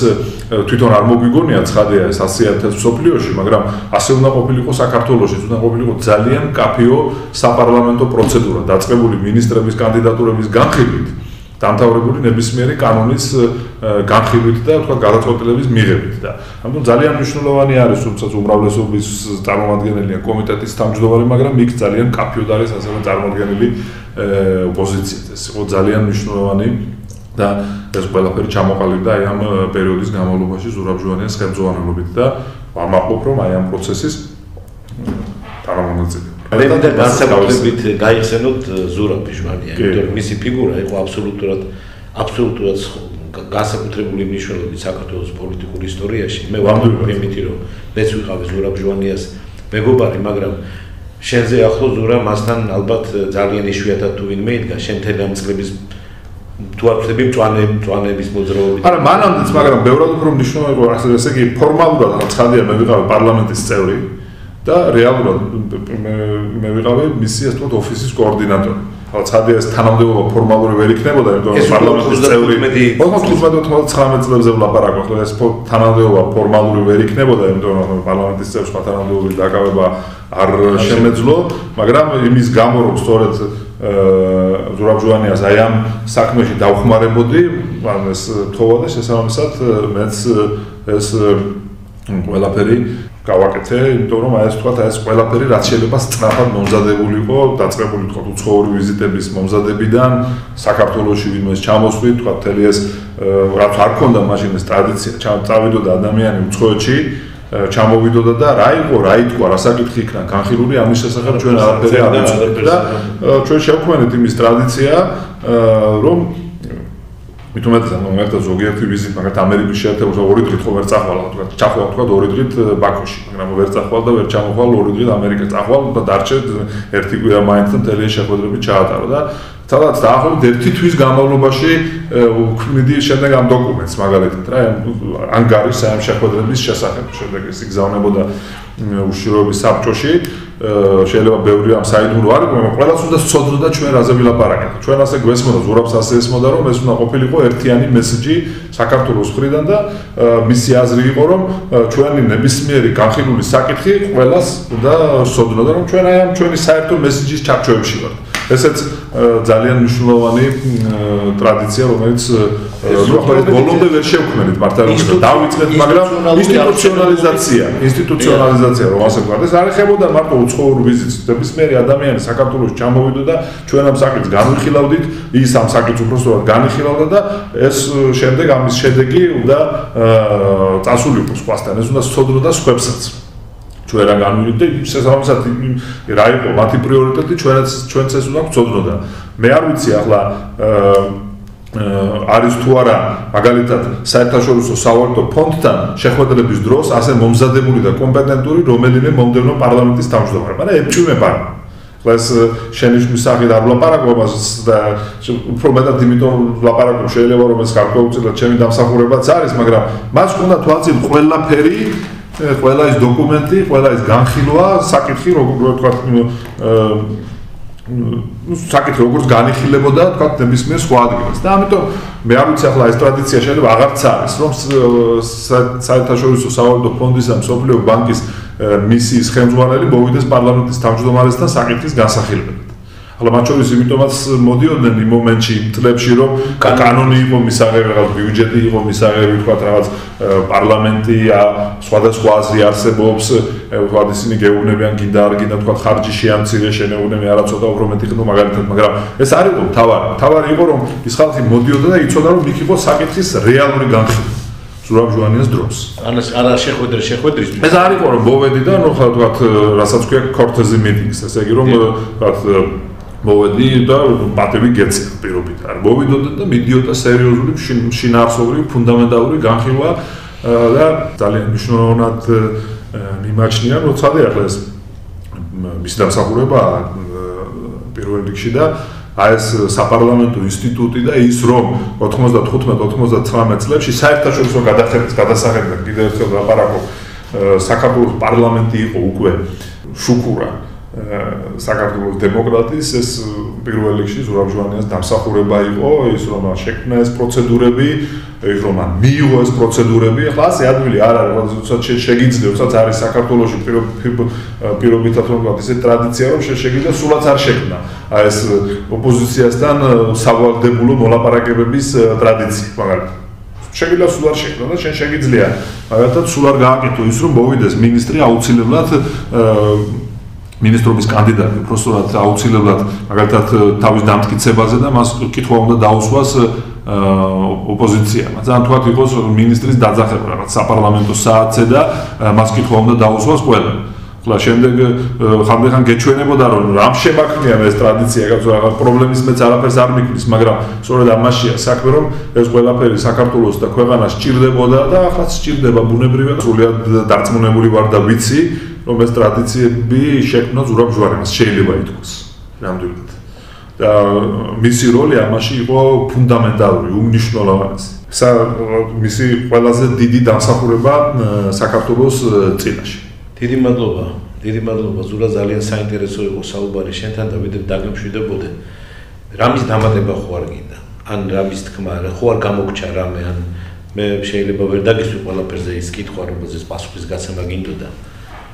S2: თვითონ არ მოგვიგონია ცხადია ეს 100.000 სოფლიოში, მაგრამ ასე უნდა ყოფილიყო საქართველოში, უნდა ყოფილიყო ძალიან კაფეო საპარლამენტო პროცედურა, დაწყებული მინისტრების კანდიდატურების განხილვით. დამთავრებული ნებისმიერი კანონის განხილვით და თქვა გადაწყვეტილების მიღებით და. ამიტომ ძალიან მნიშვნელოვანი არის თუმცა უმრავლესობის წარმომადგენელია კომიტეტის თავმჯდომარე მაგრამ იქ ძალიან კაფიოდ არის ასევე წარმოადგენელი ოპოზიცია ეს იყო ძალიან მნიშვნელოვანი და ეს ყველაფერი ჩამოყალიბდა აი ამ პერიოდის განმავლობაში ზურაბჟუანიას ხელმძღვანელობით და ვამაყობ რომ აი ამ პროცესის თანამონაწილე
S1: მე განსაკუთრებით გაიხსენოთ ზურაბი ჟვანია, იმიტომ რომ მისი ფიგურა იყო აბსოლუტურად აბსოლუტურად განსაკუთრებული მნიშვნელობით საქართველოს პოლიტიკურ ისტორიაში. მე ვამბობ იმითი, რომ მეც ვიყავი ზურაბ ჟვანიას მეგობარი, მაგრამ შენზე ახლო ზურა მასთან ალბათ ძალიან იშვიათად თუ ვინმე იდგა, შენ თემამ წლების თუ არ ვწები მწვანე მწვანეების მოძრაობით.
S2: არა, მანამდეც, მაგრამ ბევრად უფრო მნიშვნელოვანი იყო, ასე ესე იგი ფორმალურად არ ცხადია მე ვიყავი პარლამენტის წევრი. და რეალურად მე მე ვიყავი მისი ასე ვთქვათ ოფისის კოორდინატორი. ახლა ცხადია ეს თანამდებობა ფორმალური ვერ იქნებოდა, იმიტომ რომ პარლამენტის წევრი 95-19 წლებზე ვლაპარაკობ, ახლა ეს თანამდებობა ფორმალური ვერ იქნებოდა, იმიტომ რომ პარლამენტის წევრს სხვა თანამდებობის დაკავება არ შემეძლო, მაგრამ იმის გამო რომ სწორედ ზურაბჟუანიას აი ამ საქმეში დავხმარებოდი, ან ეს თხოვა და შესაბამისად მეც ეს ყველაფერი გავაკეთე, იმიტომ რომ აი ეს თქვა ეს ყველაფერი რაც შეიძლება სწრაფად მომზადებულიყო, დაწყებული თქვა უცხოური ვიზიტების მომზადებიდან საქართველოსში ვინმე ჩამოსვლით, თქვა თელი ეს რაც არ ქონდა მაშინ ეს ტრადიცია, წავიდოდა ადამიანი უცხოეთში ჩამოვიდოდა და რა იყო, რა ითქვა, რა საკითხი იქნა განხილული ამის შესახებ ჩვენ არაფერი არ ვიცით და ჩვენ შევქმნით იმის ტრადიცია, რომ მით უმეტეს ანუ მერტა ზოგიერთი ვიზიტ მაგათ ამერიკის შეერთებულ ორი დღით ხო ვერ წახვალა თქვა ჩახვალ თქვა ორი დღით ბაქოში მაგრამ ვერ წახვალ და ვერ ჩამოხვალ ორი დღით ამერიკა წახვალ და დარჩე ერთი კვირა მაინც მთელი შეხვედრები ჩაატარო და სადაც დაახლოებით ერთი თვის განმავლობაში ვქმნიდი შემდეგ ამ დოკუმენტს მაგალითად რა ანგარის ამ შეხვედრების შესახებ შემდეგ ის იგზავნებოდა უშუალოდ საბჭოში შეიძლება ბევრი ამ საიდუმლო არ იყო, მაგრამ ყველას უნდა სწოდროდა ჩვენ რაზე ვილაპარაკეთ. ჩვენ ასე გვესმოდა, ზურაბს ასე ესმოდა, რომ ეს უნდა ყოფილიყო ერთიანი მესიჯი საქართველოს ხრიდან და მისი აზრი იყო, რომ ჩვენი ნებისმიერი განხილული საკითხი ყველას უნდა სწოდროდა, რომ ჩვენ აი ამ ჩვენი საერთო მესიჯის ჩარჩოებში ვართ. ესეც ძალიან მნიშვნელოვანი ტრადიცია, რომელიც ნუ ახლა ბოლომდე ვერ შევქმნით მართლა რომ დავიწყეთ, მაგრამ ინსტიტუციონალიზაცია, ინსტიტუციონალიზაცია რომ ასე ვქოთ, ეს არ ეხებოდა მარტო უცხოურ ვიზიტს, ნებისმიერი ადამიანი საქართველოს ჩამოვიდოდა, ჩვენ ამ საკითხს განვიხილავდით, ის ამ საკითხს უბრალოდ განიხილავდა და ეს შემდეგ ამის შედეგი უნდა წასულიყო სხვასთან, ეს უნდა სწოდროდა სხვებსაც. ჩვენ რა განვიდით და შესაბამისად რა იყო მათი პრიორიტეტი ჩვენაც ჩვენც ეს უნდა გწოდნოდა. მე არ ვიცი ახლა არის თუ არა მაგალითად საერთაშორისო სავარდო ფონდთან შეხვედრების დროს ასე მომზადებული და კომპეტენტური რომელიმე მომდევნო პარლამენტის თავმჯდომარე. მაგრამ ემჭვიმება ეს შენიშვნის სახით არ ვლაპარაკობ და უფრო მეტად იმიტომ ვლაპარაკობ შეიძლება რომ ეს გარკვეულწილად ჩემი დამსახურებაც არის მაგრამ მას უნდა თვალწინ ყველაფერი ყველა ეს დოკუმენტი, ყველა ეს განხილვა, საკითხი როგორ ვთქვა ნუ საკითხი როგორც განიხილებოდა თქვა ნებისმიერ სხვა ადგილას. და ამიტომ მე არ ვიცი ახლა ეს ტრადიცია შეიძლება აღარც არის რომ საერთაშორისო სავარდო ფონდის ან სოფლიო ბანკის მისიის ხელმძღვანელი მოვიდეს პარლამენტის თავმჯდომარესთან საკითხის განსახილებლად ახლა მათ შორის იმიტომაც მოდიოდნენ იმ მომენტში წლებში რომ კანონი იყო მისაღები რაღაც ბიუჯეტი იყო მისაღები თქვა რაღაც პარლამენტი სხვადასხვა აზრი არსებობს თქვა ისინი გეუბნებიან გინდა არ გინდა თქვა ხარჯი შეამცირე შენეუნები არა ცოტა უფრო მეტი ხნო მაგალითად მაგრამ ეს არ იყო თავარი თავარი იყო რომ ის ხალხი მოდიოდა და იცოდა რომ იქ იყო საკითხის რეალური განხილვა ზურაბჟუანიას დროს.
S1: ანას არა შეხვედრა შეხვედრის.
S2: ეს არ იყო რომ მოვედი და ნუ ხა თქვა რასაც ქვია კორტეზი მიტინგს, ესე იგი რომ თქვა მოვედი და პატევი გეცე პირობით. არ მოვიდოდა და მიდიოდა სერიოზული შინაარსობრივი ფუნდამენტალური განხილვა და ძალიან მნიშვნელოვნად მიმაჩნია რომ ცადე ახლა ეს მის დამსახურება პირველ რიგში და აი ეს საპარლამენტო ინსტიტუტი და ის რომ 95-99 წლებში საერთაშორისო გადახდების გადასაღებად კიდევ ერთხელ ვაპარაკო საქართველოს პარლამენტი იყო უკვე შუქურა საქართველოს დემოკრატიის ეს პირველ რიგში ზურაბჟვანიას დამსახურება იყო ის რომ შექმნა ეს პროცედურები, ის რომ მიიღო ეს პროცედურები. ახლა ასე ადვილი არ არის, როდესაც შეგიძლია, როდესაც არის საქართველოსი პირობითად რომ ვთქვათ, ესე ტრადიცია რომ შეგიძლია სულაც არ შექმნა. აი ეს ოპოზიციასთან სავალდებულო მოლაპარაკებების ტრადიცია, მაგალითად შეგიძლია სულ არ შექმნა და შენ შეგიძლია მაგალითად სულ არ გააკეთო ის რომ მოვიდეს ministri აუცილებლად ministrobis kandidati უბრალოდ აუცილებლად მაგალითად თავის დამტკიცებაზე და მას კითხვა უნდა დაუსვას ოპოზიციამ. ძალიან თქვათ იყოს ministris დაძახება რაღაც საპარლამენტო საათზე და მას კითხვა უნდა დაუსვას ყველა. ხლა შემდეგ ხანდახან გეჩვენებოდა რომ რამ შემაქმნია ეს ტრადიცია, რაღაც პრობლემის მეც არაფერს არ მიქმნის, მაგრამ სწორედ ამაშია საქმე რომ ეს ყველაფერი საქართველოს და ქვეყანას ჭირდებოდა და ახლა სჭირდება ბუნებრივად სრულიად დარწმუნებული ვარ და ვიცი რომ ეს ტრადიციები შექმნა ზურაბჟვარებას შეიძლება ითქვას ნამდვილად და მისი როლი ამაში იყო ფუნდამენტალური უმნიშვნელოვანესი სა მისი ყველაზე დიდი დამსახურება საქართველოს წინაშე.
S1: დიდი მადლობა დიდი მადლობა. ზურა ძალიან საინტერესო იყო საუბარი შენთან და ვიდრე დაგემშვიდებოდე. რამის დამატება ხო არ გინდა? ან რამის თქმა ხო არ გამოგჩა რამე ან მე შეიძლება ვერ დაგისვი ყველაფერზე ის კითხვა რომელზეც პასუხის გაცემა გინდოდა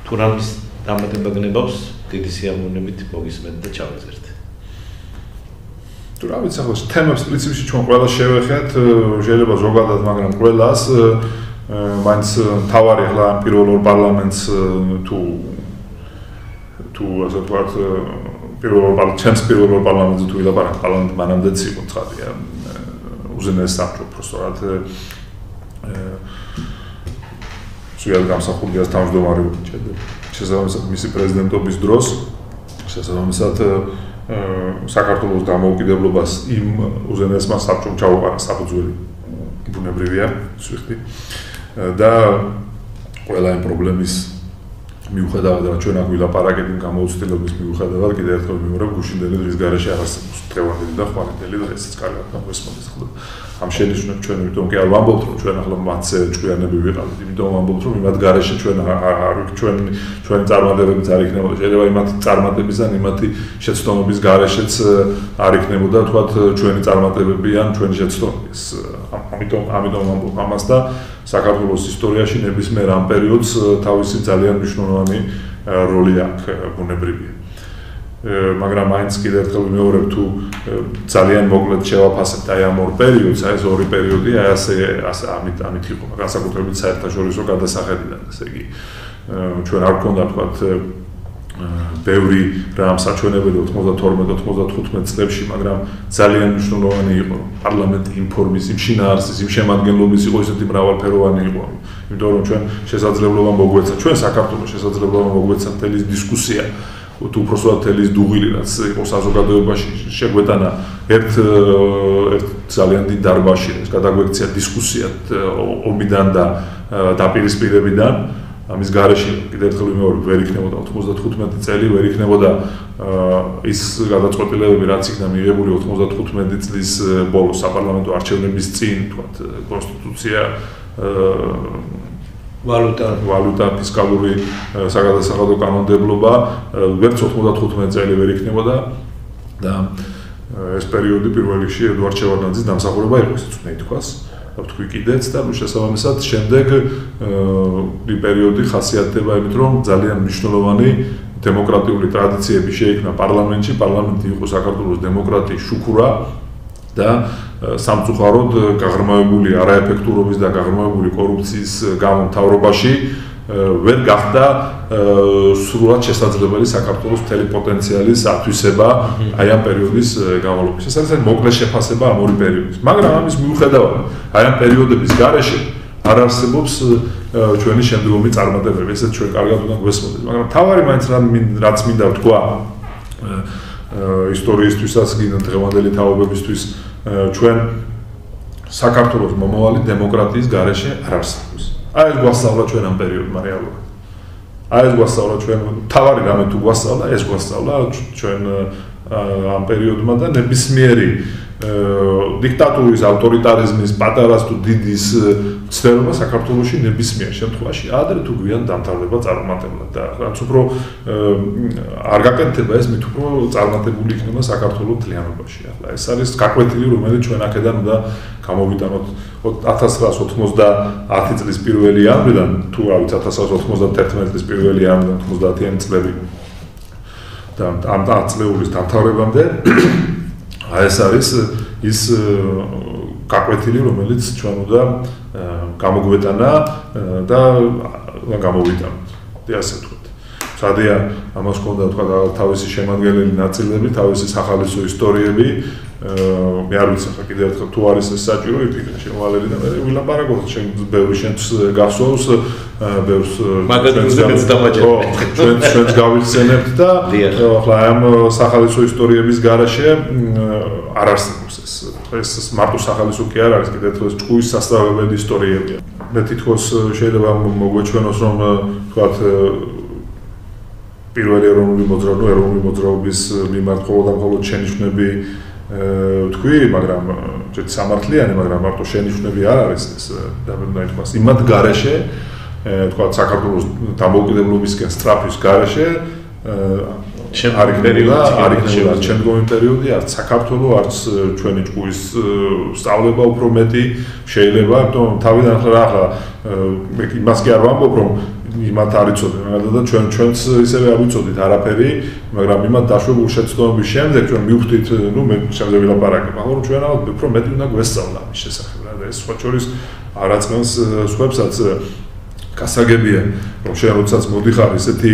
S1: თუ რამის დამატება გნებავს დიდი სიამოვნებით მოგისმენთ და ჩავეზერთ.
S2: თუ რა ვიცი ახლა თემებს პრინციპში ჩვენ ყველა შევეხეთ შეიძლება ზოგადად მაგრამ ყველას მაინც თავარი ახლა პირველ ორ პარლამენტს თუ თუ ასე ვთქვათ პირველ ორ ჩემს პირველ ორ პარლამენტზე თუ ვილაპარაკ პარლამენტ მანამდეც იყო ცხადია უზენაეს საფრთხე პროსტორად სულ გამსახურდიას თავმჯდომარე უჩედა. შესაბამისად მისი პრეზიდენტობის დროს შესაბამისად საქართველოს დამოუკიდებლობას იმ უზენაესმა საბჭომ ჩაუყარა საფუძველი. ბუნებრივია სვიხტი და ყველა იმ პრობლემის მიუხედავად რა ჩვენ აქ ვილაპარაკეთ იმ გამოუცდელობის მიუხედავად კიდევ ერთხელ მიმორებ გუშინდელი დღის გარეშე აღარსებს დღევანდელი და ხვანდელი დღესაც კარგად გამოსმოდეს ხოლმე ამ შენიშვნებს ჩვენ იმიტომ კი არ ვამბობთ რომ ჩვენ ახლა მათზე ჭკვიანები ვიყავით იმიტომ ვამბობთ რომ იმათ garaშე ჩვენ არ ჩვენ ჩვენი წარმატებებიც არ იქნებოდა. შეიძლება იმათ წარმატებების ან იმათი შეცდომების garaშეც არ იქნებოდა თქვათ ჩვენი წარმატებები ან ჩვენი შეცდომების ამიტომ ამიტომ ვამბობ ამას და საქართველოს ისტორიაში ნებისმიერ ამ პერიოდს თავისი ძალიან მნიშვნელოვანი როლი აქვს ბუნებრივია მაგრამ მაინც კიდევ ერთხელ მეორე თუ ძალიან მოკლედ შევაფასებთ აი ამ ორ პერიოდს, აი ეს ორი პერიოდი, აი ასე ასე ამით ამით იყო, მაგრამ საკუთრებით საერთაშორისო გადასახედიდან, ესე იგი ჩვენ არ გქონდა თქვათ ბევრი რამ საჩვენებელი 92-95 წლებში, მაგრამ ძალიან მნიშვნელოვანი იყო პარლამენტი ინფორმის, იმ შინაარსის, იმ შემადგენლობის იყო ისეთი მრავალფეროვანი იყო. იმიტომ რომ ჩვენ შესაძლებლობა მოგვეცა, ჩვენ საქართველოს შესაძლებლობა მოგვეცა თელის დისკუსია უბრალოდ თელის დუღილი რაც იყო საზოგადოებაში შეგვეტანა ერთ ერთ ძალიან დიდ დარბაზში ეს გადაგვექცია დისკუსია ომიდან და დაპირისპირებიდან. ამის garaში კიდევ ერთხელ ვიმეორებ ვერ იქნებოდა 95 წელი ვერ იქნებოდა ის გადაწყვეტილებები რაც იქნა მიღებული 95 წლის ბოლოს საპარლამენტო არჩევნების წინ თქვა კონსტიტუცია
S1: ვალუტა.
S2: ვალუტა ფისკალური საგადასახადო კანონმდებლობა ვერც 95 წელი ვერ იქნებოდა და ეს პერიოდი პირველ რიგში ედვარდ შევარდნაძის დამსახურება იყო ისიც უნდა ითქვას. და თქვი კიდეც და შესაბამისად შემდეგ იმ პერიოდი ხასიათდება იმით რომ ძალიან მნიშვნელოვანი დემოკრატიული ტრადიციები შეიქმნა პარლამენტში. პარლამენტი იყო საქართველოს დემოკრატიის შუქურა და სამწუხაროდ გაღრმავებული არაეფექტურობის და გაღრმავებული კორუფციის გამომთავრობაში ვერ გახდა სრულად შესაძლებელი საქართველოს მთელი პოტენციალის ათვისება აი ამ პერიოდის განმავლობაში. ეს არის მოკლე შეფასება ამ ორი პერიოდის. მაგრამ ამის მიუხედავად, აი ამ პერიოდების გარეშე არ არსებობს ჩვენი შემდგომი წარმატებები, ესეც ჩვენ კარგად უნდა გვესმოდეთ. მაგრამ თავარი მაინც რაც მინდა ვთქვა ისტორიისთვისაც, კიდე დღევანდელი თაობებისთვის ჩვენ საქართველოს მომავალი დემოკრატიის გარეშე არ არსებობს. აი ეს გვასწავლა ჩვენ ამ პერიოდმა რეალურად. აი ეს გვასწავლა ჩვენ თავარი რამე თუ გვასწავლა, ეს გვასწავლა ჩვენ ამ პერიოდმა და ნებისმიერი დიქტატურის, ავტორიტარიზმის, პატარას თუ დიდის ცდელობა საქართველოსში ნებისმიერ შემთხვევაში ადრე თუ გვიან დამთავრდება წარმატებულად და რაც უფრო არ გაკეთდება ეს მით უფრო წარმატებული იქნება საქართველოს თლიანობაში. ახლა ეს არის გაკვეთილი, რომელიც ჩვენ აქედან უნდა გამოვიტანოთ 1990 წლის პირველი იანვრიდან თუ რა ვიცი 1991 წლის პირველი იანვრიდან 90-იანი წლები და ამ 10 წლეულის დამთავრებამდე აი ეს არის ის გაკვეთილი, რომელიც ჩვენ უნდა გამოგვეტანა და გამოვიტანოთ. და ასე ვთქვათ. სადია ამას კონდა თქვა თავისი შემადგენელი ნაწილები, თავისი სახალისო ისტორიები, მე არ ვიცი ხა კიდევ ერთხელ თუ არის ეს საჭირო იფიქრე შემოვალები და მე ვილაპარაკოთ შენ ბევრი შენს გასვავს ბევრს
S1: მაგალითად დამაჯერ
S2: ჩვენ ჩვენს გავიხსენებთ და ახლა ამ სახალისო ისტორიების garaშე არ არსებობს ეს. ეს მარტო სახალისო კი არ არის კიდევ ეს ჭუის სასწავლებელი ისტორიებია. მე თვითონ შეიძლება მოგვეჩვენოს რომ თქვათ პირველი ეროვნული მოძრაობა ეროვნული მოძრაობის მიმართ მხოლოდ და მხოლოდ შენიშვნები თქვი, მაგრამ შეიძლება სამართლიანი, მაგრამ მარტო შენიშვნები არ არის ეს დაბეჭდა ითქვას. იმათ garaშე, თქვა საქართველოს დამოუკიდებლობისკენ სტრაფის garaშე არის პერიოდი, არის შემდგომი პერიოდი, არც საქართველოს, არც ჩვენი ჭკუის სწავლება უფრო მეტი შეიძლება, თუმცა თავიდან ახლა ახლა მე იმას კი არ ვამბობ, რომ იმათ არ იცოდნენ მაგალითად და ჩვენ ჩვენც ისევე არ ვიცოდით არაფერი მაგრამ იმათ დაშვებულ შეცდომების შემდეგ ჩვენ მივხვდით ნუ მე შემდეგ ვილაპარაკებ მაგრამ ჩვენ ალბათ უფრო მეტი უნდა გვესწავლა მის შესახებ რა და ეს სხვა შორის არაცხენს სხვებსაც გასაგებია რომ შენ როდესაც მოდიხარ ესეთი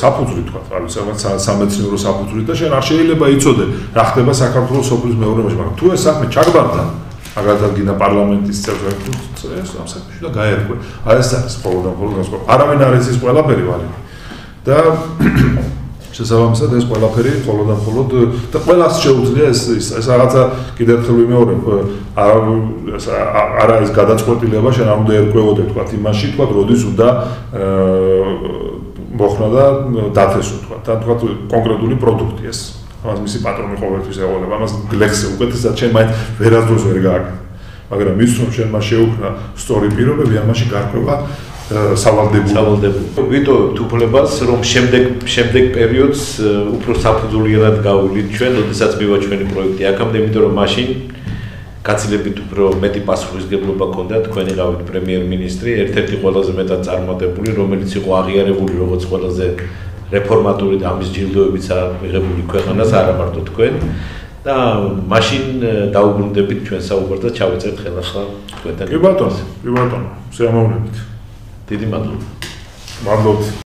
S2: საფუძვლი თქვა რა ვიცი რაღაც სამეცნიერო საფუძვლი და შენ არ შეიძლება იცოდე რა ხდება საქართველოს სოფლის მეურნეობაში მაგრამ თუ ეს საქმე ჩაგბარდა მაგალითად გინდა პარლამენტის წევრებს ეს ამ საქმეში და გაერკვე. აი ეს არის მხოლოდ და მხოლოდ გასყო. არავინ არ იცის ყველაფერი ვალი. და [COUGHS] შესაბამისად ეს ყველაფერი მხოლოდ და მხოლოდ და ყველას შეუძლია ეს ეს რაღაცა კიდევ ერთხელ ვიმეორებ არა არა ეს გადაწყვეტილება შენ არ უნდა ერკვეოდე თქვა იმაში თქვა როდის უნდა მოხდა და დათესო თქვა და თქვა კონკრეტული პროდუქტი ეს ამას მისი პატრონი ყოველთვის ეყოლება ამას გლექსზე უკეთესად შენ მაინც ვერასდროს ვერ გააკეთე მაგრამ ის რომ შენ მას შეუქმნა სწორი პირობები ამაში გარკვევა სავალდებული
S1: სავალდებული ვიტოვებთ უფლებას რომ შემდეგ შემდეგ პერიოდს უფრო საფუძვლიანად გავვლით ჩვენ ოდესაც მივა ჩვენი პროექტი აქამდე იმიტომ რომ მაშინ გაცილებით უფრო მეტი პასუხისგებლობა ქონდა თქვენი გავით პრემიერ-მინისტრი ერთ-ერთი ყველაზე მეტად წარმატებული რომელიც იყო აღიარებული როგორც ყველაზე რეფორმატორი და ამის ჯილდოებიცა მიღებული ქვეყანას არა მარტო თქვენ და მაშინ დაუბრუნდებით ჩვენ საუბარს და ჩავეწერთ ხელახლა თქვენთან.
S2: კი ბატონო, კი ბატონო, შეამოვნებით.
S1: დიდი მადლობა.
S2: მადლობა.